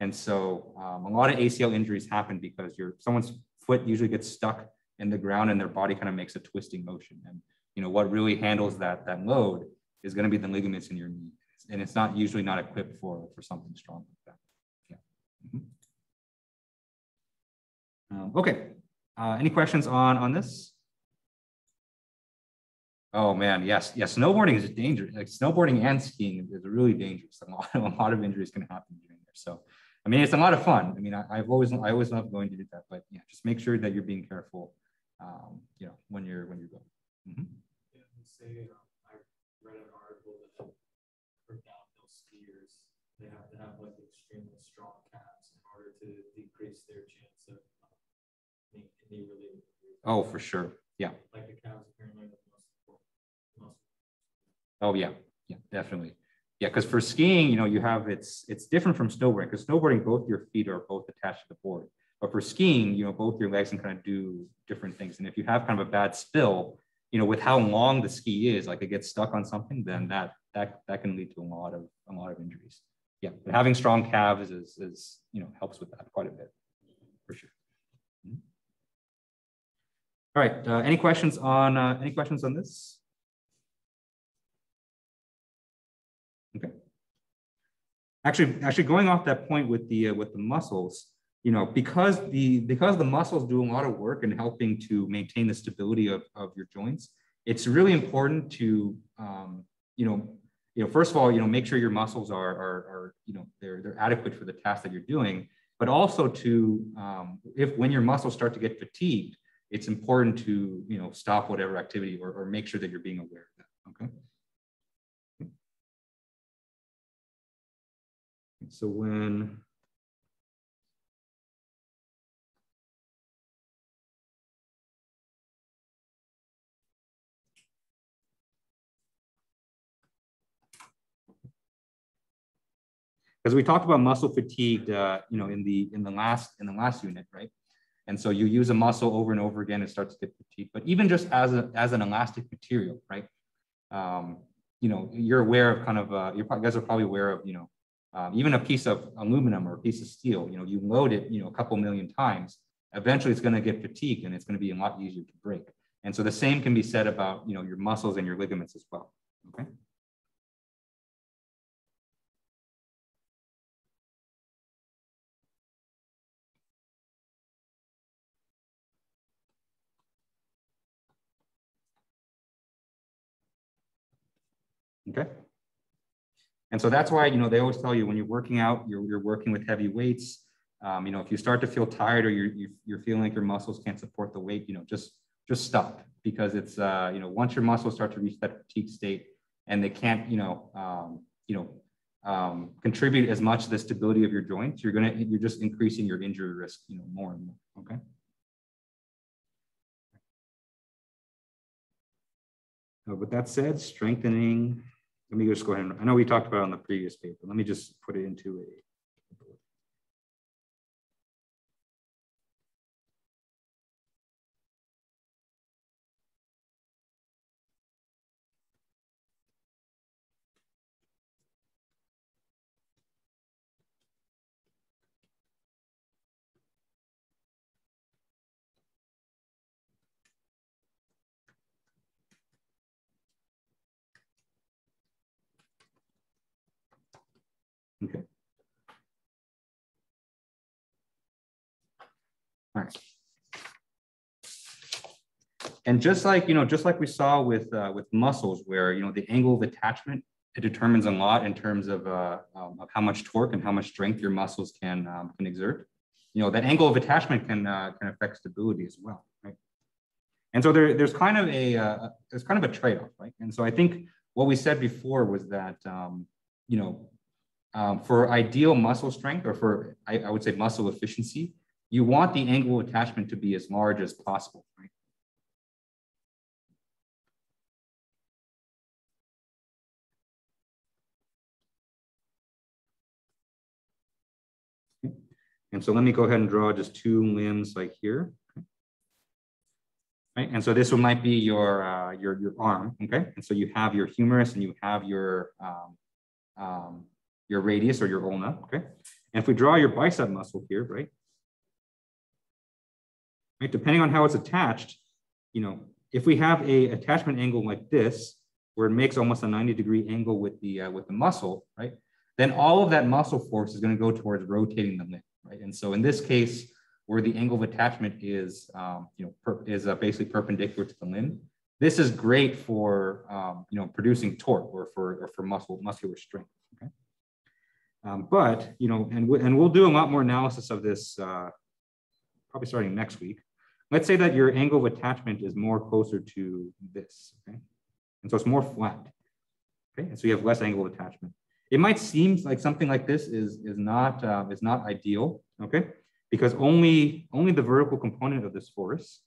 And so um, a lot of ACL injuries happen because your someone's foot usually gets stuck in the ground and their body kind of makes a twisting motion. And you know what really handles that that load is going to be the ligaments in your knee, and it's not usually not equipped for for something strong like that. Yeah. Mm -hmm. Um, okay. Uh, any questions on on this? Oh man, yes, yes. Snowboarding is dangerous. Like snowboarding and skiing is really dangerous. A lot, a lot of injuries can happen during there. So I mean, it's a lot of fun. I mean, I, have always, I always love going to do that, but yeah, just make sure that you're being careful, um, you know, when you're, when you're going. Mm -hmm. Yeah, say, um, I read an article that for downhill skiers, they have to have like extremely strong calves in order to decrease their chance knee related. Oh, for sure. Yeah. Like the calves apparently the most important. Oh yeah, yeah, definitely. Yeah, because for skiing, you know, you have it's it's different from snowboarding because snowboarding, both your feet are both attached to the board. But for skiing, you know, both your legs can kind of do different things. And if you have kind of a bad spill, you know, with how long the ski is, like it gets stuck on something, then that that that can lead to a lot of a lot of injuries. Yeah, but having strong calves is is you know helps with that quite a bit, for sure. All right. Uh, any questions on uh, any questions on this? Okay. Actually, actually, going off that point with the uh, with the muscles, you know, because the because the muscles do a lot of work in helping to maintain the stability of, of your joints, it's really important to um, you know, you know, first of all, you know, make sure your muscles are are, are you know they're they're adequate for the task that you're doing, but also to um, if when your muscles start to get fatigued, it's important to you know stop whatever activity or, or make sure that you're being aware of that. Okay. So when because we talked about muscle fatigue, uh, you know, in the in the last in the last unit, right? And so you use a muscle over and over again, it starts to get fatigued. But even just as a as an elastic material, right? Um, you know, you're aware of kind of uh, you guys are probably aware of you know um, even a piece of aluminum or a piece of steel. You know, you load it, you know, a couple million times. Eventually, it's going to get fatigued, and it's going to be a lot easier to break. And so the same can be said about you know your muscles and your ligaments as well. Okay. Okay. And so that's why, you know, they always tell you when you're working out, you're, you're working with heavy weights. Um, you know, if you start to feel tired or you're, you're feeling like your muscles can't support the weight, you know, just, just stop because it's, uh, you know, once your muscles start to reach that fatigue state and they can't, you know, um, you know, um, contribute as much to the stability of your joints, you're going to, you're just increasing your injury risk, you know, more and more. Okay. Uh, with that said, strengthening let me just go ahead and, I know we talked about on the previous paper. Let me just put it into a Okay. All right. And just like, you know, just like we saw with, uh, with muscles where, you know, the angle of attachment, it determines a lot in terms of, uh, um, of how much torque and how much strength your muscles can, um, can exert. You know, that angle of attachment can, uh, can affect stability as well, right? And so there, there's kind of a, uh, there's kind of a trade-off, right? And so I think what we said before was that, um, you know, um, for ideal muscle strength or for, I, I, would say muscle efficiency, you want the angle of attachment to be as large as possible, right? And so let me go ahead and draw just two limbs like here. Right, and so this one might be your uh, your your arm, okay? And so you have your humerus and you have your um, um, your radius or your ulna, okay? And if we draw your bicep muscle here, right? Right, depending on how it's attached, you know, if we have a attachment angle like this, where it makes almost a 90 degree angle with the, uh, with the muscle, right? Then all of that muscle force is gonna go towards rotating the limb, right? And so in this case, where the angle of attachment is, um, you know, per, is uh, basically perpendicular to the limb, this is great for, um, you know, producing torque or for, or for muscle, muscular strength. Um, but, you know, and, we, and we'll do a lot more analysis of this uh, probably starting next week. Let's say that your angle of attachment is more closer to this, okay? And so it's more flat, okay? And so you have less angle of attachment. It might seem like something like this is, is, not, uh, is not ideal, okay? Because only, only the vertical component of this force,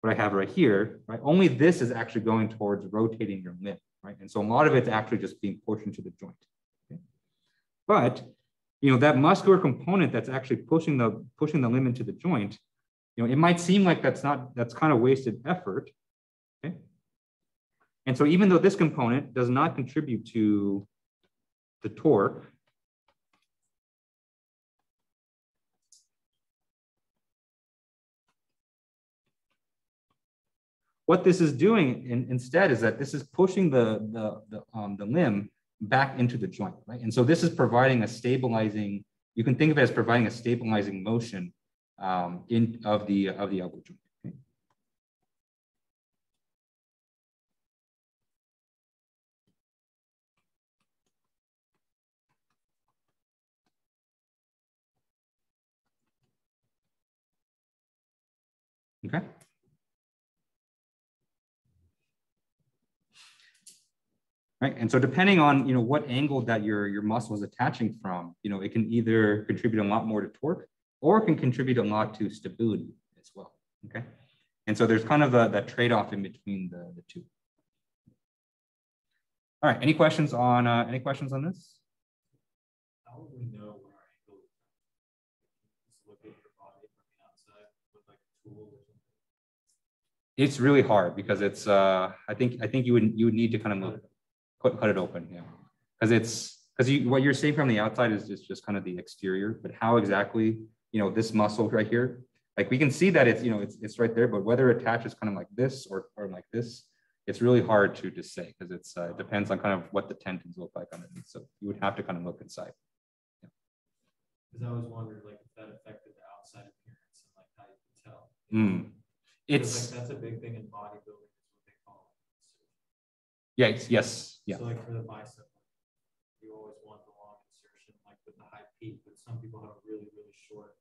what I have right here, right? Only this is actually going towards rotating your limb, right? And so a lot of it's actually just being pushed into the joint. Okay? But you know that muscular component that's actually pushing the pushing the limb into the joint, you know, it might seem like that's not that's kind of wasted effort. Okay, And so even though this component does not contribute to the torque, what this is doing in, instead is that this is pushing the, the, the, um, the limb back into the joint, right? And so this is providing a stabilizing, you can think of it as providing a stabilizing motion um, in of the of the elbow joint. Okay? Right. And so depending on, you know, what angle that your, your muscle is attaching from, you know, it can either contribute a lot more to torque or can contribute a lot to stability as well. Okay. And so there's kind of a, that trade-off in between the, the two. All right. Any questions on uh, any questions on this? How would we know where our angle is? Just look at your body from the outside with like a tool or something. It's really hard because it's uh, I think I think you would you would need to kind of cut, cut it open, yeah. Because it's because you what you're seeing from the outside is just, just kind of the exterior, but how exactly you know, this muscle right here, like we can see that it's, you know, it's, it's right there, but whether it attaches kind of like this or, or like this, it's really hard to just say because it's uh, it depends on kind of what the tendons look like underneath. So you would have to kind of look inside. Because I always wondered like if that affected the outside appearance and like how you can tell. Mm. It's like that's a big thing in bodybuilding is what they call it. yeah, it's, yes, yeah. So like for the bicep, you always want the long insertion, like with the high peak, but some people have a really, really short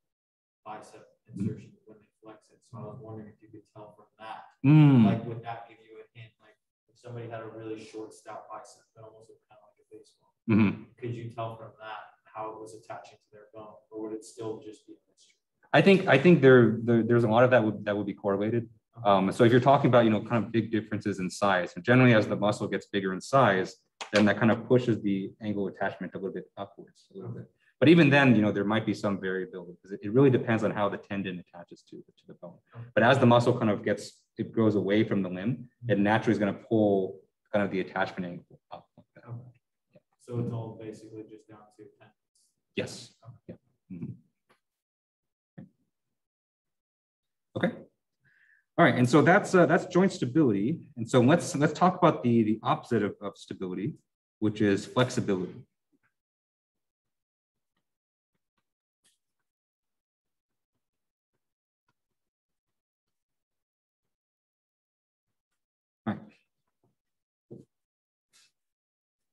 bicep insertion when they flex it. So I was wondering if you could tell from that, Mm. like would that give you a hint, like if somebody had a really short stout bicep that almost looked kind of like a baseball, Mhm. could you tell from that how it was attaching to their bone, or would it still just be a mixture? I think I think there, there there's a lot of that would that would be correlated. Um, so if you're talking about you know kind of big differences in size, and generally as the muscle gets bigger in size, then that kind of pushes the angle attachment a little bit upwards a little bit. But even then, you know, there might be some variability because it, really depends on how the tendon attaches to to the bone. But as the muscle kind of gets it grows away from the limb, it naturally is going to pull kind of the attachment angle up. like that. Okay. So it's all basically just down to tendons. Yes. Yeah. Mhm. Okay. All right, and so that's uh, that's joint stability. And so let's let's talk about the the opposite of, of stability, which is flexibility.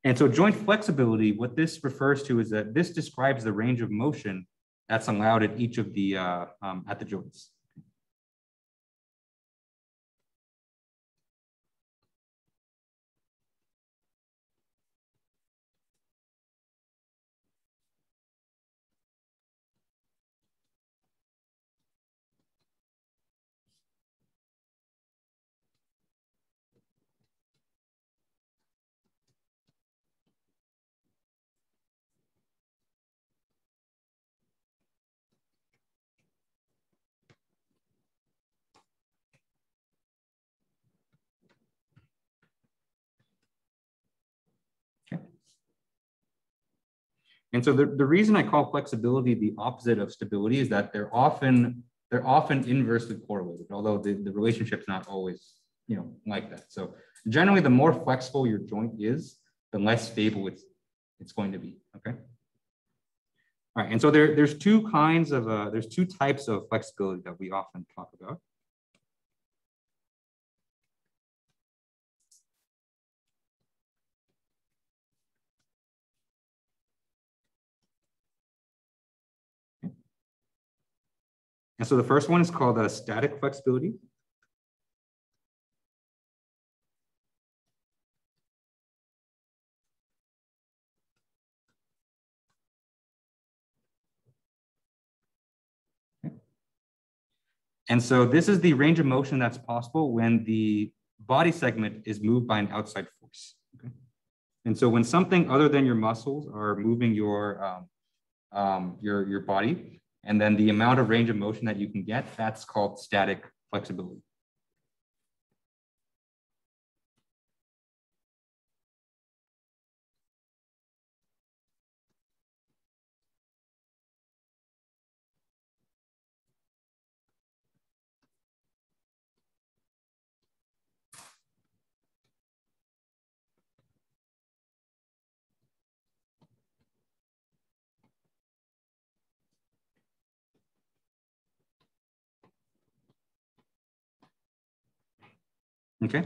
And so joint flexibility, what this refers to is that this describes the range of motion that's allowed at each of the uh, um, at the joints. And so the, the reason I call flexibility the opposite of stability is that they're often they're often inversely correlated, although the, the relationship's not always you know like that. So generally, the more flexible your joint is, the less stable it's it's going to be. Okay. All right, and so there, there's two kinds of uh, there's two types of flexibility that we often talk about. And so the first one is called a static flexibility. And so this is the range of motion that's possible when the body segment is moved by an outside force. Okay? And so when something other than your muscles are moving your, um, um, your, your body, and then the amount of range of motion that you can get, that's called static flexibility. Okay.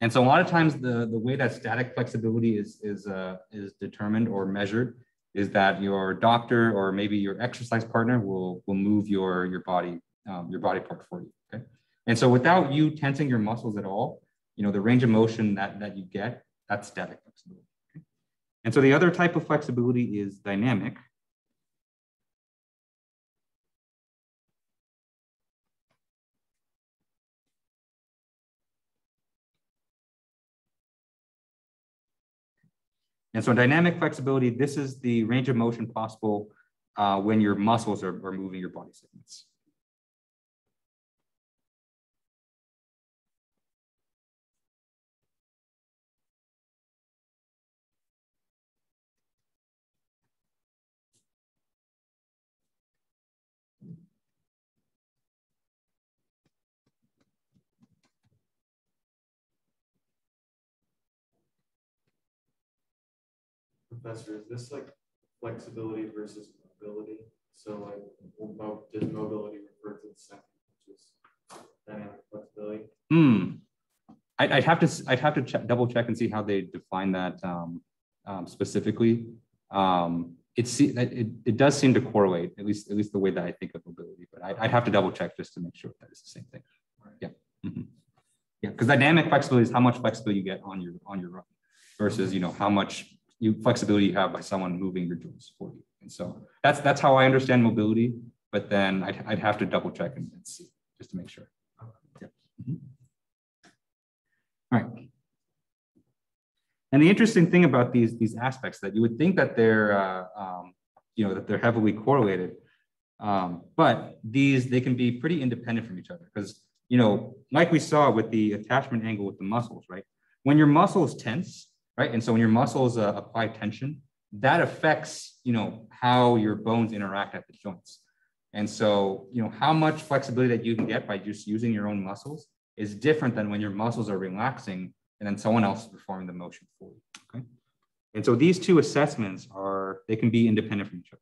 And so a lot of times the, the way that static flexibility is, is, uh, is determined or measured is that your doctor or maybe your exercise partner will, will move your, your body, um, your body part for you, okay? And so without you tensing your muscles at all, you know, the range of motion that, that you get, that's static flexibility. Okay? And so the other type of flexibility is dynamic. And so in dynamic flexibility, this is the range of motion possible uh, when your muscles are, are moving your body segments. Professor, is this like flexibility versus mobility? So like, does mobility refer to the second, which is dynamic flexibility? Hmm. I'd, I'd have to, I'd have to check, double check and see how they define that um, um, specifically. Um, it, it, it does seem to correlate, at least, at least the way that I think of mobility, but I'd, I'd have to double check just to make sure that it's the same thing. Right. Yeah. Mhm. Yeah, because dynamic flexibility is how much flexibility you get on your, on your run versus, you know, how much you flexibility you have by someone moving your joints for you. And so that's, that's how I understand mobility, but then I'd, I'd have to double check and and see, just to make sure. Yeah. Mhm. All right. And the interesting thing about these, these aspects that you would think that they're, uh, um, you know, that they're heavily correlated, um, but these, they can be pretty independent from each other because, you know, like we saw with the attachment angle with the muscles, right? When your muscle is tense, right? And so when your muscles uh, apply tension, that affects, you know, how your bones interact at the joints. And so, you know, how much flexibility that you can get by just using your own muscles is different than when your muscles are relaxing and then someone else is performing the motion for you. Okay. And so these two assessments are, they can be independent from each other.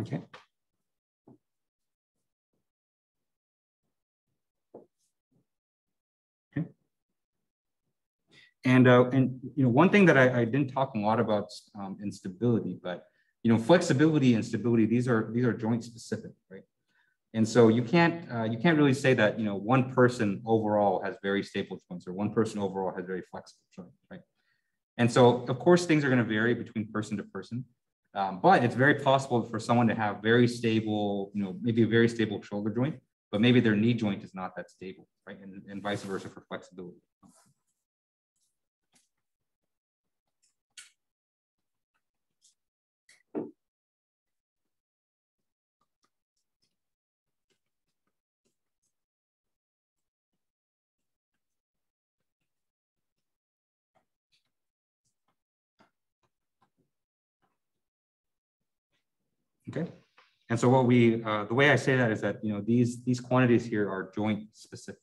Okay. Okay. And, uh, and, you know, one thing that I, I didn't talk a lot about um, instability, but, you know, flexibility and stability, these are, these are joint specific, right? And so you can't, uh, you can't really say that, you know, one person overall has very stable joints or one person overall has very flexible joints, right? And so, of course, things are going to vary between person to person. Um, but it's very possible for someone to have very stable, you know, maybe a very stable shoulder joint, but maybe their knee joint is not that stable, right? And, and vice versa for flexibility. Okay. And so what we, uh, the way I say that is that, you know, these, these quantities here are joint specific.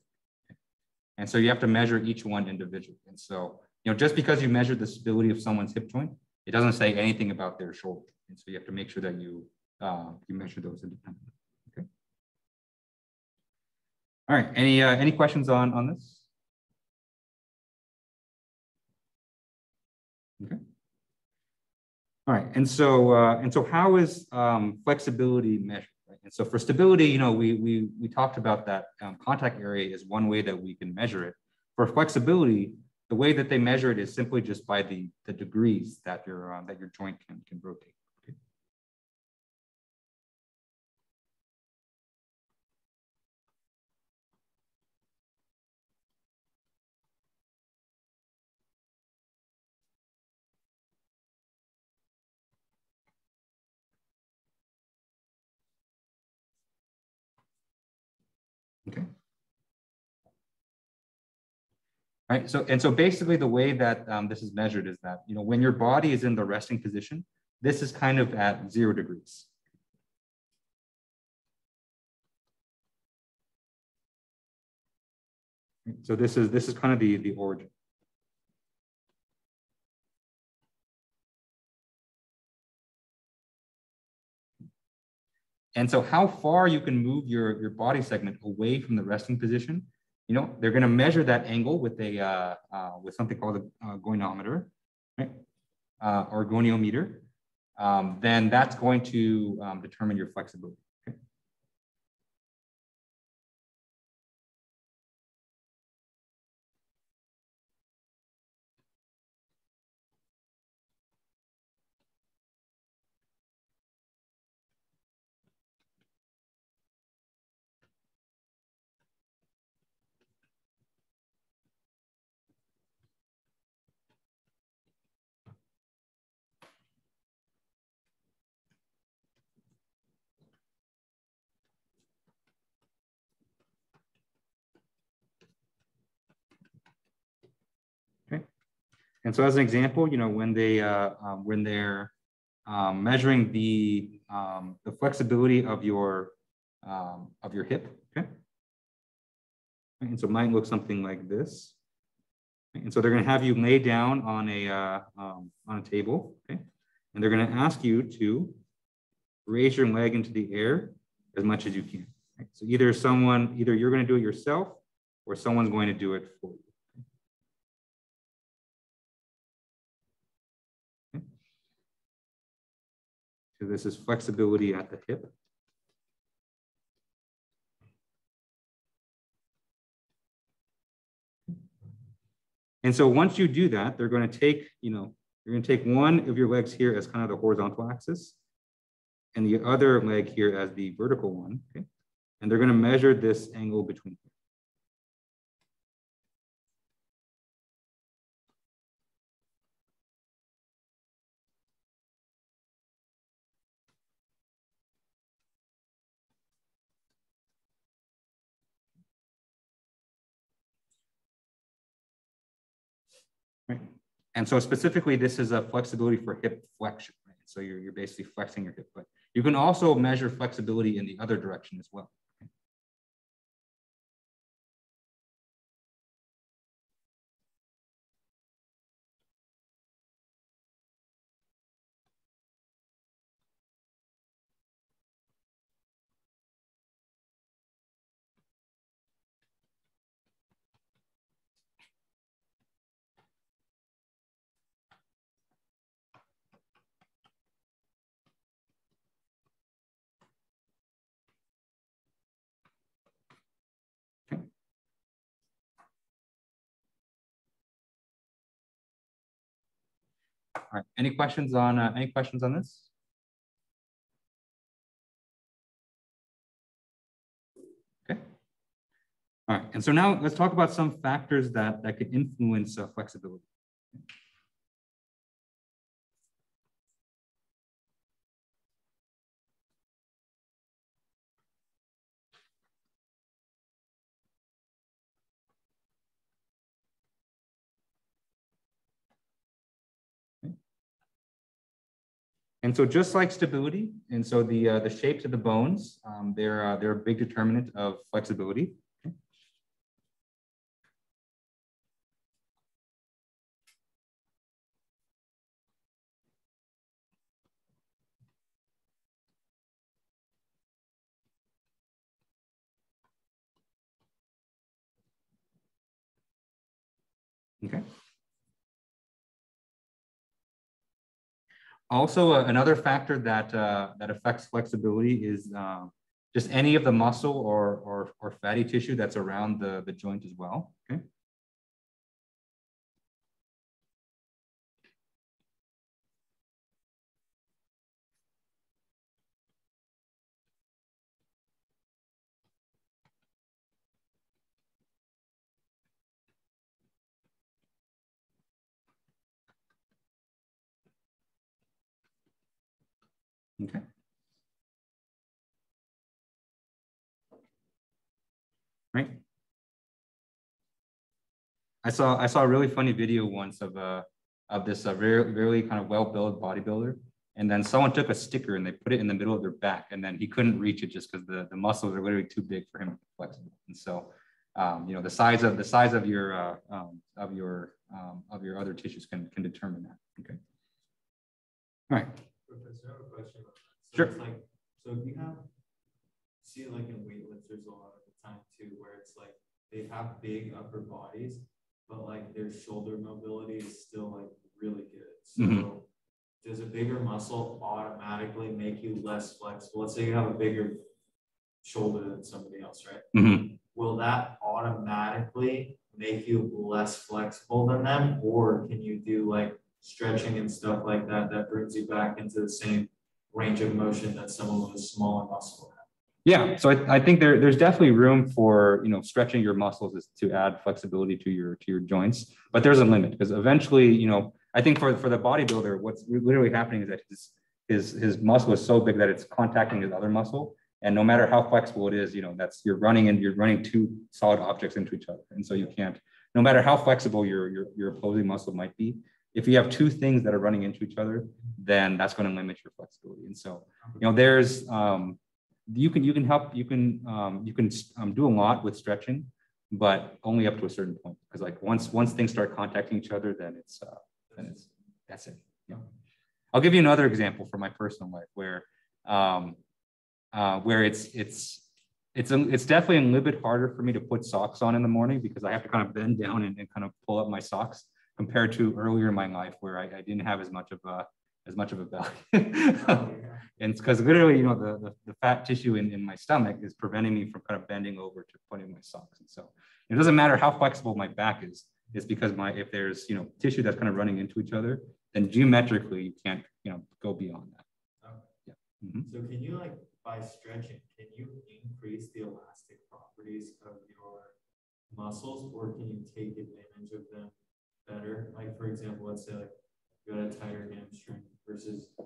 And so you have to measure each one individually. And so, you know, just because you measure the stability of someone's hip joint, it doesn't say anything about their shoulder. And so you have to make sure that you, uh, you measure those independently. Okay. All right. Any, uh, any questions on, on this? All right, and so uh, and so how is um, flexibility measured? Right? And so for stability, you know, we we we talked about that um, contact area is one way that we can measure it. For flexibility, the way that they measure it is simply just by the the degrees that your uh, that your joint can can rotate. Okay? All right, so and so basically the way that um, this is measured is that, you know, when your body is in the resting position, this is kind of at zero degrees. So this is this is kind of the, the origin. And so how far you can move your, your body segment away from the resting position, you know, they're going to measure that angle with a uh, uh, with something called a uh, goniometer, right? Uh, or goniometer. Um, then that's going to um, determine your flexibility. And so as an example, you know, when they uh, um, when they're um, measuring the um, the flexibility of your um, of your hip, okay, and so it might look something like this. And so they're going to have you lay down on a uh, um, on a table, okay, and they're going to ask you to raise your leg into the air as much as you can. Right? So either someone, either you're going to do it yourself, or someone's going to do it for you. This is flexibility at the hip. And so once you do that, they're going to take, you know, you're going to take one of your legs here as kind of the horizontal axis and the other leg here as the vertical one. Okay. And they're going to measure this angle between Right. And so specifically, this is a flexibility for hip flexion. Right? So you're, you're basically flexing your hip. But you can also measure flexibility in the other direction as well. Right. Any questions on uh, any questions on this? Okay. All right. And so now let's talk about some factors that that could influence uh, flexibility. And so just like stability, and so the, uh, the shapes of the bones, um, they're, uh, they're a big determinant of flexibility. Okay. Also, uh, another factor that uh, that affects flexibility is uh, just any of the muscle or, or, or fatty tissue that's around the, the joint as well. Okay. Okay. right? I saw I saw a really funny video once of uh of this uh, very very kind of well-built bodybuilder, and then someone took a sticker and they put it in the middle of their back, and then he couldn't reach it just because the, the muscles are literally too big for him to flex. And so, um, you know, the size of the size of your uh, um, of your um, of your other tissues can can determine that. Okay. All right. Professor, I have a question about that. So Sure. it's like, so if you have, see like in weightlifters a lot of the time too, where it's like, they have big upper bodies, but like their shoulder mobility is still like really good. So Mhm. does a bigger muscle automatically make you less flexible? Let's say you have a bigger shoulder than somebody else, right? Mhm. will that automatically make you less flexible than them? Or can you do like stretching and stuff like that that brings you back into the same range of motion that someone with a smaller muscle has? Yeah, so I, I think there, there's definitely room for, you know, stretching your muscles is to add flexibility to your, to your joints, but there's a limit because eventually, you know, I think for, for the bodybuilder, what's literally happening is that his, his, his muscle is so big that it's contacting his other muscle. And no matter how flexible it is, you know, that's, you're running and you're running two solid objects into each other. And so you can't, no matter how flexible your, your, your opposing muscle might be, if you have two things that are running into each other, then that's going to limit your flexibility. And so, you know, there's, um, you can you can help you can um, you can um, do a lot with stretching but only up to a certain point. Because like once once things start contacting each other then it's uh, then it's that's it yeah i'll give you another example from my personal life where um, uh, where it's it's it's a, it's definitely a little bit harder for me to put socks on in the morning because i have to kind of bend down and, and kind of pull up my socks compared to earlier in my life where i, I didn't have as much of a as much of a belly and it's because literally, you know, the, the, the fat tissue in, in my stomach is preventing me from kind of bending over to putting my socks. And so it doesn't matter how flexible my back is, it's because my if there's you know tissue that's kind of running into each other, then geometrically you can't you know go beyond that. Okay. Yeah. Mhm. So can you like by stretching, can you increase the elastic properties of your muscles or can you take advantage of them better? Like for example, let's say like you got a tighter hamstring versus a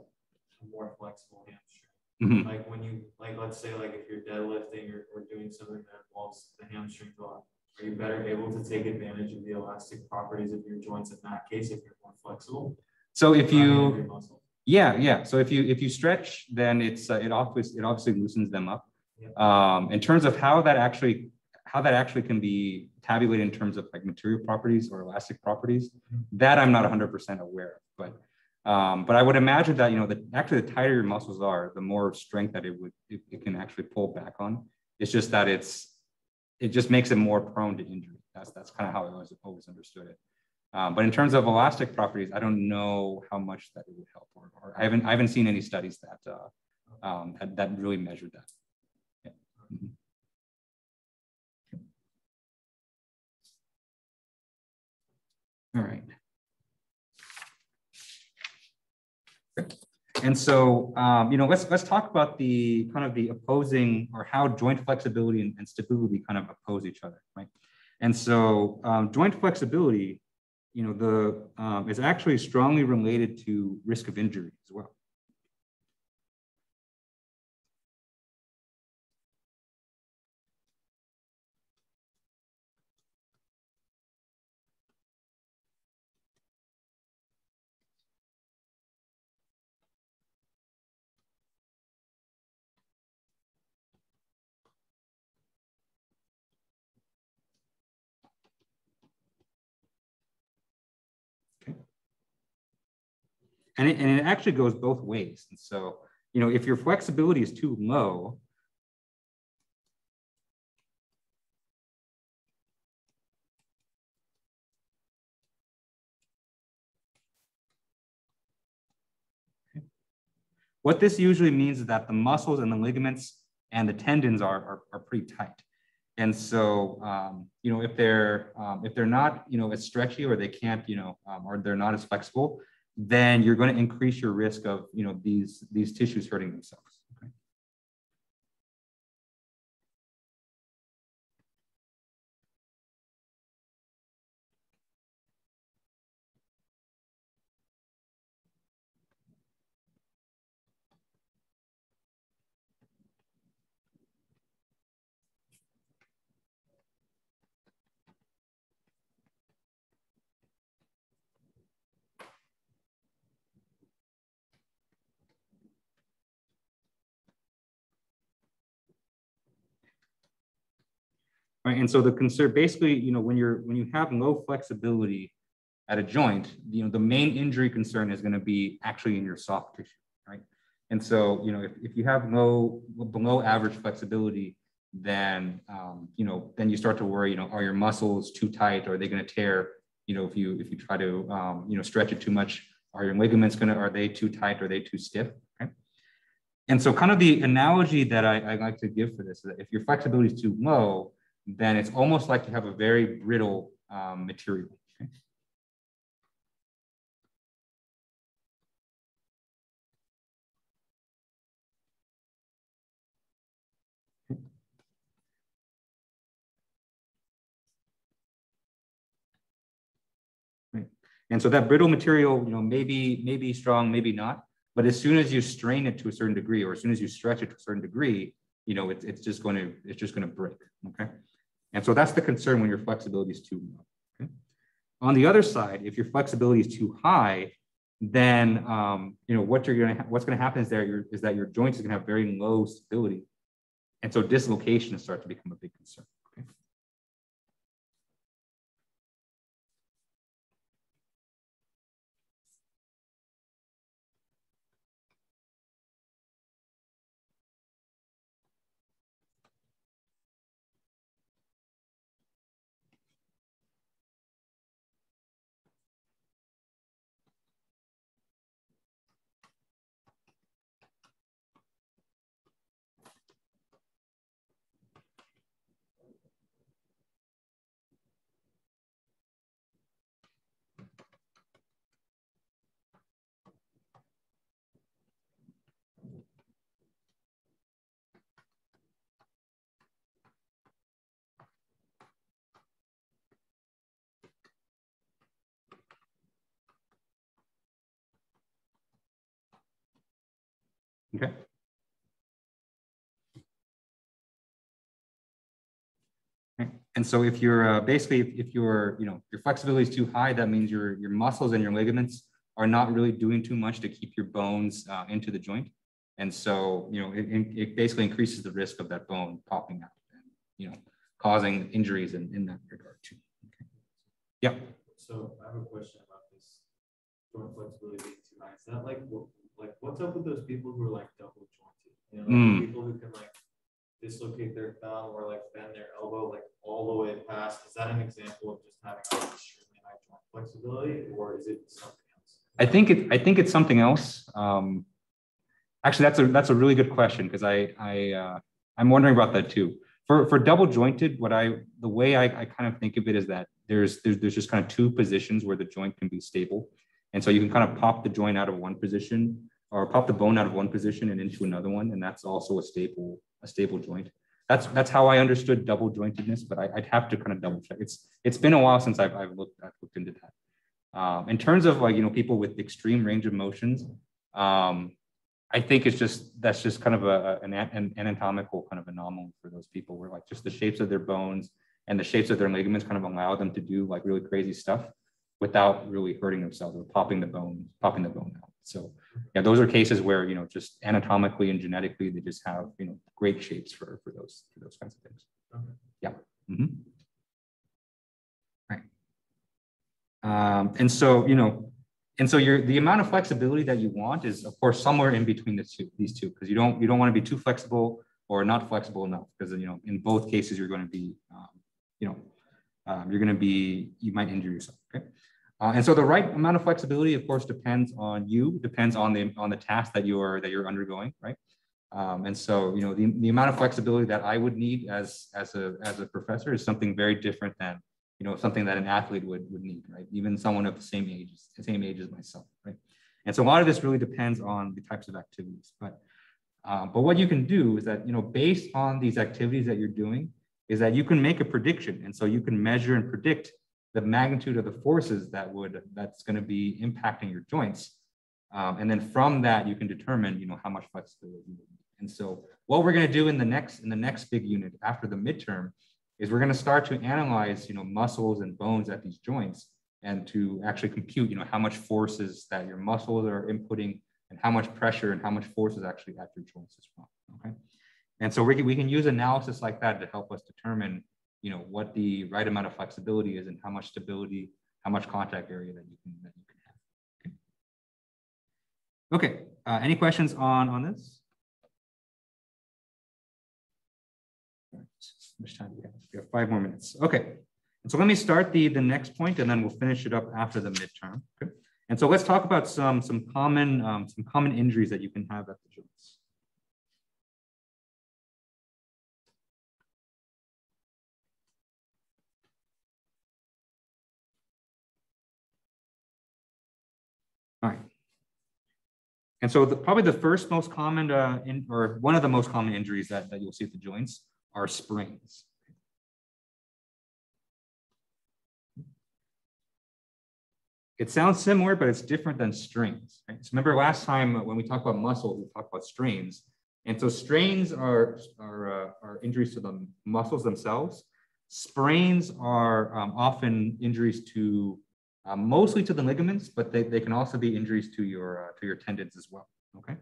more flexible hamstring. Mhm. Like when you, like, let's say like if you're deadlifting or, or doing something that involves the hamstrings a lot, are you better able to take advantage of the elastic properties of your joints in that case if you're more flexible? So if Not any of you? Yeah, yeah. So if you if you stretch, then it's uh, it obviously it obviously loosens them up. Yeah. Um, in terms of how that actually how that actually can be tabulated in terms of like material properties or elastic properties, Mhm. that I'm not 100% aware of. But um, but I would imagine that you know the actually the tighter your muscles are, the more strength that it would it, it can actually pull back on. It's just that it's it just makes it more prone to injury. That's that's kind of how I always always understood it. Um, but in terms of elastic properties, I don't know how much that it would help, or, or I haven't I haven't seen any studies that uh, um, that, that really measured that. Yeah. Mhm. All right. And so, um, you know, let's let's talk about the kind of the opposing or how joint flexibility and, and stability kind of oppose each other, right? And so, um, joint flexibility, you know, the um, is actually strongly related to risk of injury as well. And it, and it actually goes both ways. And so, you know, if your flexibility is too low, what this usually means is that the muscles and the ligaments and the tendons are, are, are pretty tight. And so, um, you know, if they're um, if they're not, you know, as stretchy or they can't, you know, um, or they're not as flexible, then you're going to increase your risk of, you know, these these tissues hurting themselves. Okay? Right? And so the concern, basically, you know, when you're when you have low flexibility at a joint, you know, the main injury concern is going to be actually in your soft tissue, right? And so, you know, if, if you have low below average flexibility, then um, you know, then you start to worry, you know, are your muscles too tight? Are they going to tear? You know, if you if you try to um, you know stretch it too much, are your ligaments going to are they too tight? Are they too stiff? Okay. And so, kind of the analogy that I, I like to give for this is that if your flexibility is too low, then it's almost like you have a very brittle um, material. Okay? And so that brittle material, you know, maybe maybe strong, maybe not. But as soon as you strain it to a certain degree, or as soon as you stretch it to a certain degree, you know, it's, it's just going to it's just going to break. Okay. And so that's the concern when your flexibility is too low. Okay? On the other side, if your flexibility is too high, then um, you know what you're to what's going to happen is there is that your joints going to have very low stability, and so dislocation start to become a big concern. Okay. And so if you're uh, basically, if, if you're, you know, your flexibility is too high, that means your, your muscles and your ligaments are not really doing too much to keep your bones uh, into the joint. And so, you know, it, it basically increases the risk of that bone popping out and, you know, causing injuries in, in that regard too. Okay. Yeah. So I have a question about this joint flexibility being too high. Is that like like what's up with those people who are like double jointed? You know, mm. people who can like dislocate their thumb or like bend their elbow like all the way past. Is that an example of just having like extremely high joint flexibility, or is it something else? I think it. I think it's something else. Um, actually, that's a that's a really good question because I I uh, I'm wondering about that too. For for double jointed, what I the way I, I kind of think of it is that there's, there's there's just kind of two positions where the joint can be stable, and so you can kind of pop the joint out of one position or pop the bone out of one position and into another one, and that's also a stable a stable joint. That's that's how I understood double jointedness, but I, would have to kind of double check. It's it's been a while since I've, I've looked I've looked into that. Um, in terms of like you know people with extreme range of motions, um, I think it's just that's just kind of a, an, an anatomical kind of anomaly for those people where like just the shapes of their bones and the shapes of their ligaments kind of allow them to do like really crazy stuff without really hurting themselves or popping the bone popping the bone out. So yeah, those are cases where, you know, just anatomically and genetically, they just have, you know, great shapes for, for those, for those kinds of things. Okay. Yeah. Mm -hmm. Right. Um, and so, you know, and so your the amount of flexibility that you want is of course somewhere in between the two, these two, because you don't you don't want to be too flexible or not flexible enough, because you know in both cases you're going to be, um, you know, um, you're going to be you might injure yourself. Uh, and so the right amount of flexibility, of course, depends on you, depends on the on the task that you're that you're undergoing, right? Um, and so, you know, the, the amount of flexibility that I would need as as a as a professor is something very different than, you know, something that an athlete would would need, right? Even someone of the same age, the same age as myself, right? And so a lot of this really depends on the types of activities. But um, but what you can do is that, you know, based on these activities that you're doing, is that you can make a prediction, and so you can measure and predict the magnitude of the forces that would that's going to be impacting your joints. Um, and then from that, you can determine, you know, how much flexibility you need. And so what we're going to do in the next in the next big unit after the midterm is we're going to start to analyze, you know, muscles and bones at these joints and to actually compute, you know, how much forces that your muscles are inputting and how much pressure and how much force is actually at your joints as well. Okay. And so we can, we can use analysis like that to help us determine you know, what the right amount of flexibility is and how much stability, how much contact area that you can, that you can have. Okay, okay. Uh, any questions on, on this? How much time do we have? We have five more minutes. Okay. And so let me start the, the next point and then we'll finish it up after the midterm. Okay. And so let's talk about some, some common, um, some common injuries that you can have at the joints. And so the, probably the first most common, uh, in, or one of the most common injuries that, that you'll see at the joints are sprains. It sounds similar, but it's different than strains. Right? So remember last time when we talked about muscles, we talked about strains. And so strains are, are, uh, are injuries to the muscles themselves. Sprains are um, often injuries to uh, mostly to the ligaments, but they, they can also be injuries to your, uh, to your tendons as well, okay?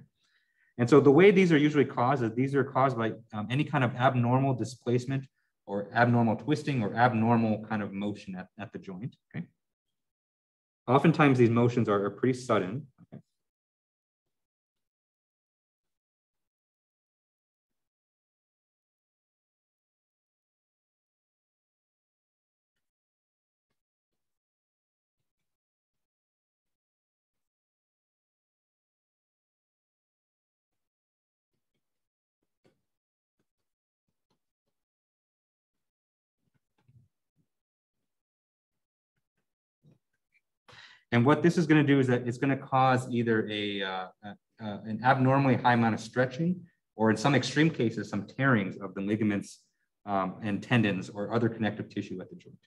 And so the way these are usually caused is these are caused by um, any kind of abnormal displacement or abnormal twisting or abnormal kind of motion at, at the joint, okay? Oftentimes these motions are, are pretty sudden, And what this is going to do is that it's going to cause either a, uh, uh, an abnormally high amount of stretching, or in some extreme cases, some tearings of the ligaments um, and tendons or other connective tissue at the joint.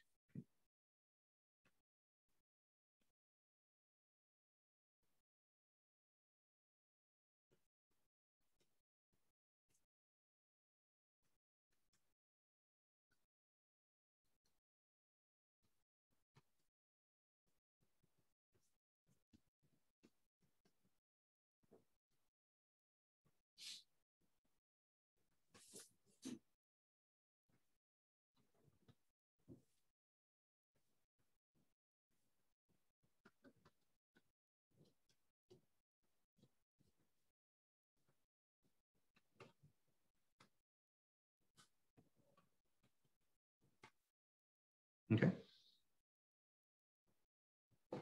Okay. All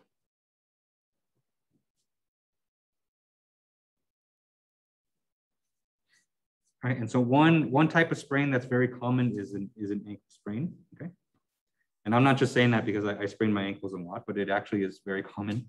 right, and so one, one type of sprain that's very common is an, is an ankle sprain, okay? And I'm not just saying that because I, I sprain my ankles a lot, but it actually is very common.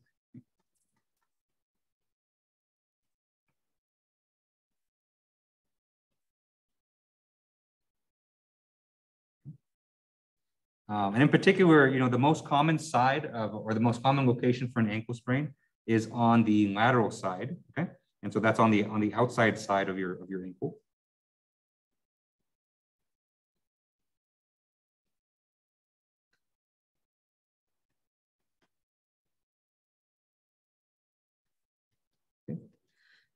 Um, and in particular, you know, the most common side of, or the most common location for an ankle sprain is on the lateral side, okay? And so that's on the on the outside side of your of your ankle.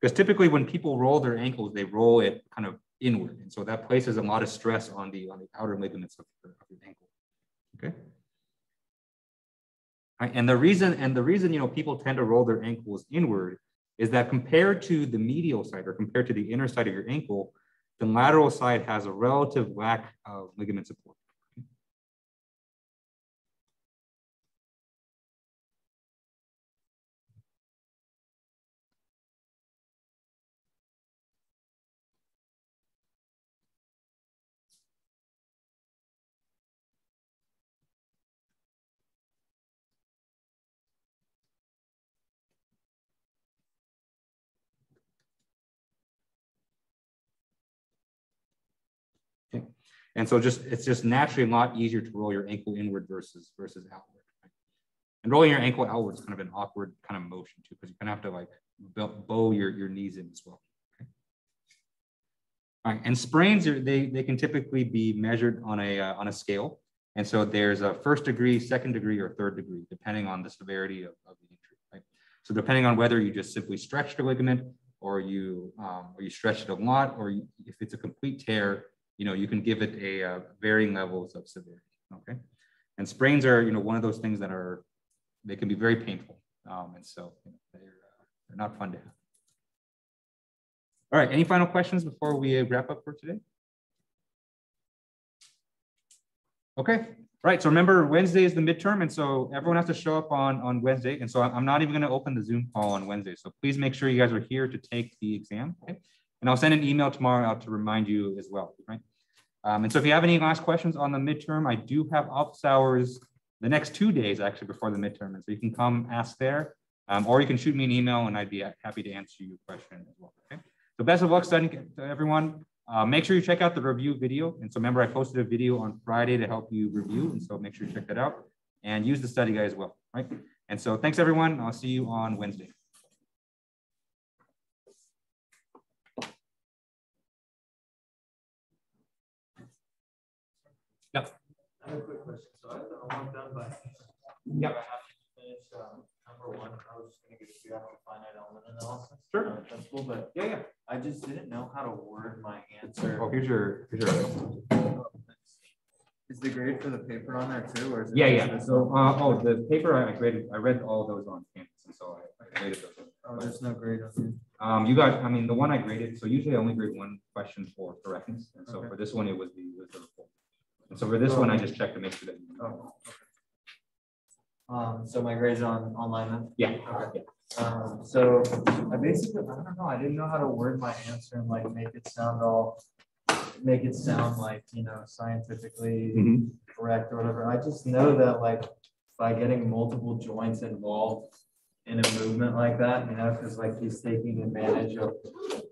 Because typically when people roll their ankles, they roll it kind of inward. And so that places a lot of stress on the on the outer ligaments of your, of your ankle. Okay. Right, and the reason and the reason you know people tend to roll their ankles inward is that compared to the medial side or compared to the inner side of your ankle, the lateral side has a relative lack of ligament support. And so just it's just naturally a lot easier to roll your ankle inward versus versus outward. Right? And rolling your ankle outward is kind of an awkward kind of motion too, because you're gonna have to like bow your, your knees in as well. Okay? All right, and sprains are they they can typically be measured on a uh, on a scale. And so there's a first degree, second degree, or third degree, depending on the severity of, of the injury. Right? So depending on whether you just simply stretched a ligament or you um, or you stretched it a lot, or you, if it's a complete tear, you know, you can give it a uh, varying levels of severity. Okay. And sprains are, you know, one of those things that are, they can be very painful. Um, and so you know, they're, uh, they're not fun to have. All right. Any final questions before we uh, wrap up for today? Okay. Right. So remember, Wednesday is the midterm. And so everyone has to show up on, on Wednesday. And so I'm not even going to open the Zoom call on Wednesday. So please make sure you guys are here to take the exam. Okay. And I'll send an email tomorrow out to remind you as well. Right. Um, and so if you have any last questions on the midterm, I do have office hours the next two days actually before the midterm. And so you can come ask there, um, or you can shoot me an email and I'd be happy to answer your question as well. Okay. So best of luck studying to everyone. Uh, make sure you check out the review video. And so remember, I posted a video on Friday to help you review. And so make sure you check that out and use the study guide as well, right? And so thanks everyone. I'll see you on Wednesday. I have a quick question. So I I'm almost done by. Yep. I have to finish, um, number one, I was just gonna get you after finite element analysis. Sure. Uh, That's cool, but Yeah, yeah. I just didn't know how to word my answer. Oh, here's your, here's your. Is the grade for the paper on there too, or is it? Yeah, yeah. So, uh, oh, the paper I graded, I read all those on campus, and so I, I graded those. Oh, there's no grade on here. Um, you got, I mean, the one I graded, so usually I only grade one question for correctness, and so Okay. for this one, it was the, was the report. And so for this one, I just checked to make sure that. Oh. Um, so my grades on online then? Yeah. Okay. Um, so I basically, I don't know, I didn't know how to word my answer and like make it sound all, make it sound like, you know, scientifically Mhm. correct or whatever. I just know that like by getting multiple joints involved in a movement like that, you know, because like he's taking advantage of,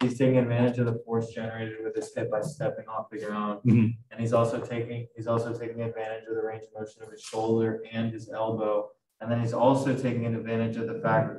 he's taking advantage of the force generated with his hip by stepping off the ground. Mhm. And he's also taking, he's also taking advantage of the range of motion of his shoulder and his elbow. And then he's also taking advantage of the fact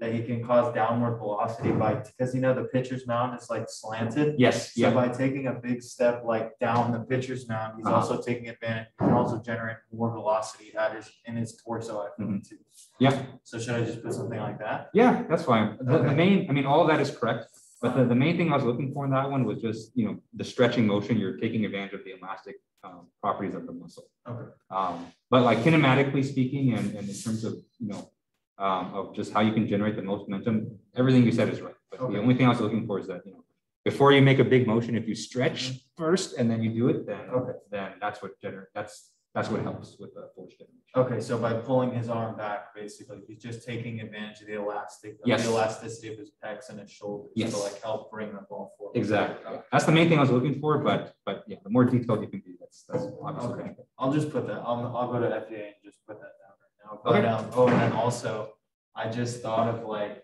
that he can cause downward velocity by, because you know, the pitcher's mound is like slanted. Yes, So yeah, by taking a big step like down the pitcher's mound, he's Uh-huh. also taking advantage, can also generate more velocity at his, in his torso, I Mhm. too. yeah, So should I just put something like that? yeah, that's fine. The, the main, I mean, all of that is correct, but the, the main thing I was looking for in that one was just, you know, the stretching motion, you're taking advantage of the elastic um, properties of the muscle. Okay. Um, but like kinematically speaking, and, and in terms of, you know, um, of just how you can generate the most momentum, everything you said is right. But the only thing I was looking for is that, you know, before you make a big motion, if you stretch first and then you do it, then, Okay. then that's what gener, that's, that's what helps with the force generation. Okay, so by pulling his arm back, basically, he's just taking advantage of the elastic, Yes. the elasticity of his pecs and his shoulders Yes. to like help bring the ball forward. Exactly. yeah. That's the main thing I was looking for, but, but yeah, the more detailed you can be, that's, that's obviously. Okay. I'll just put that, I'll, I'll go to FEA and just put that down right now. Okay. Um, oh, and then also, I just thought of like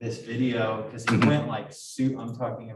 this video, because he Mhm. went like suit, I'm talking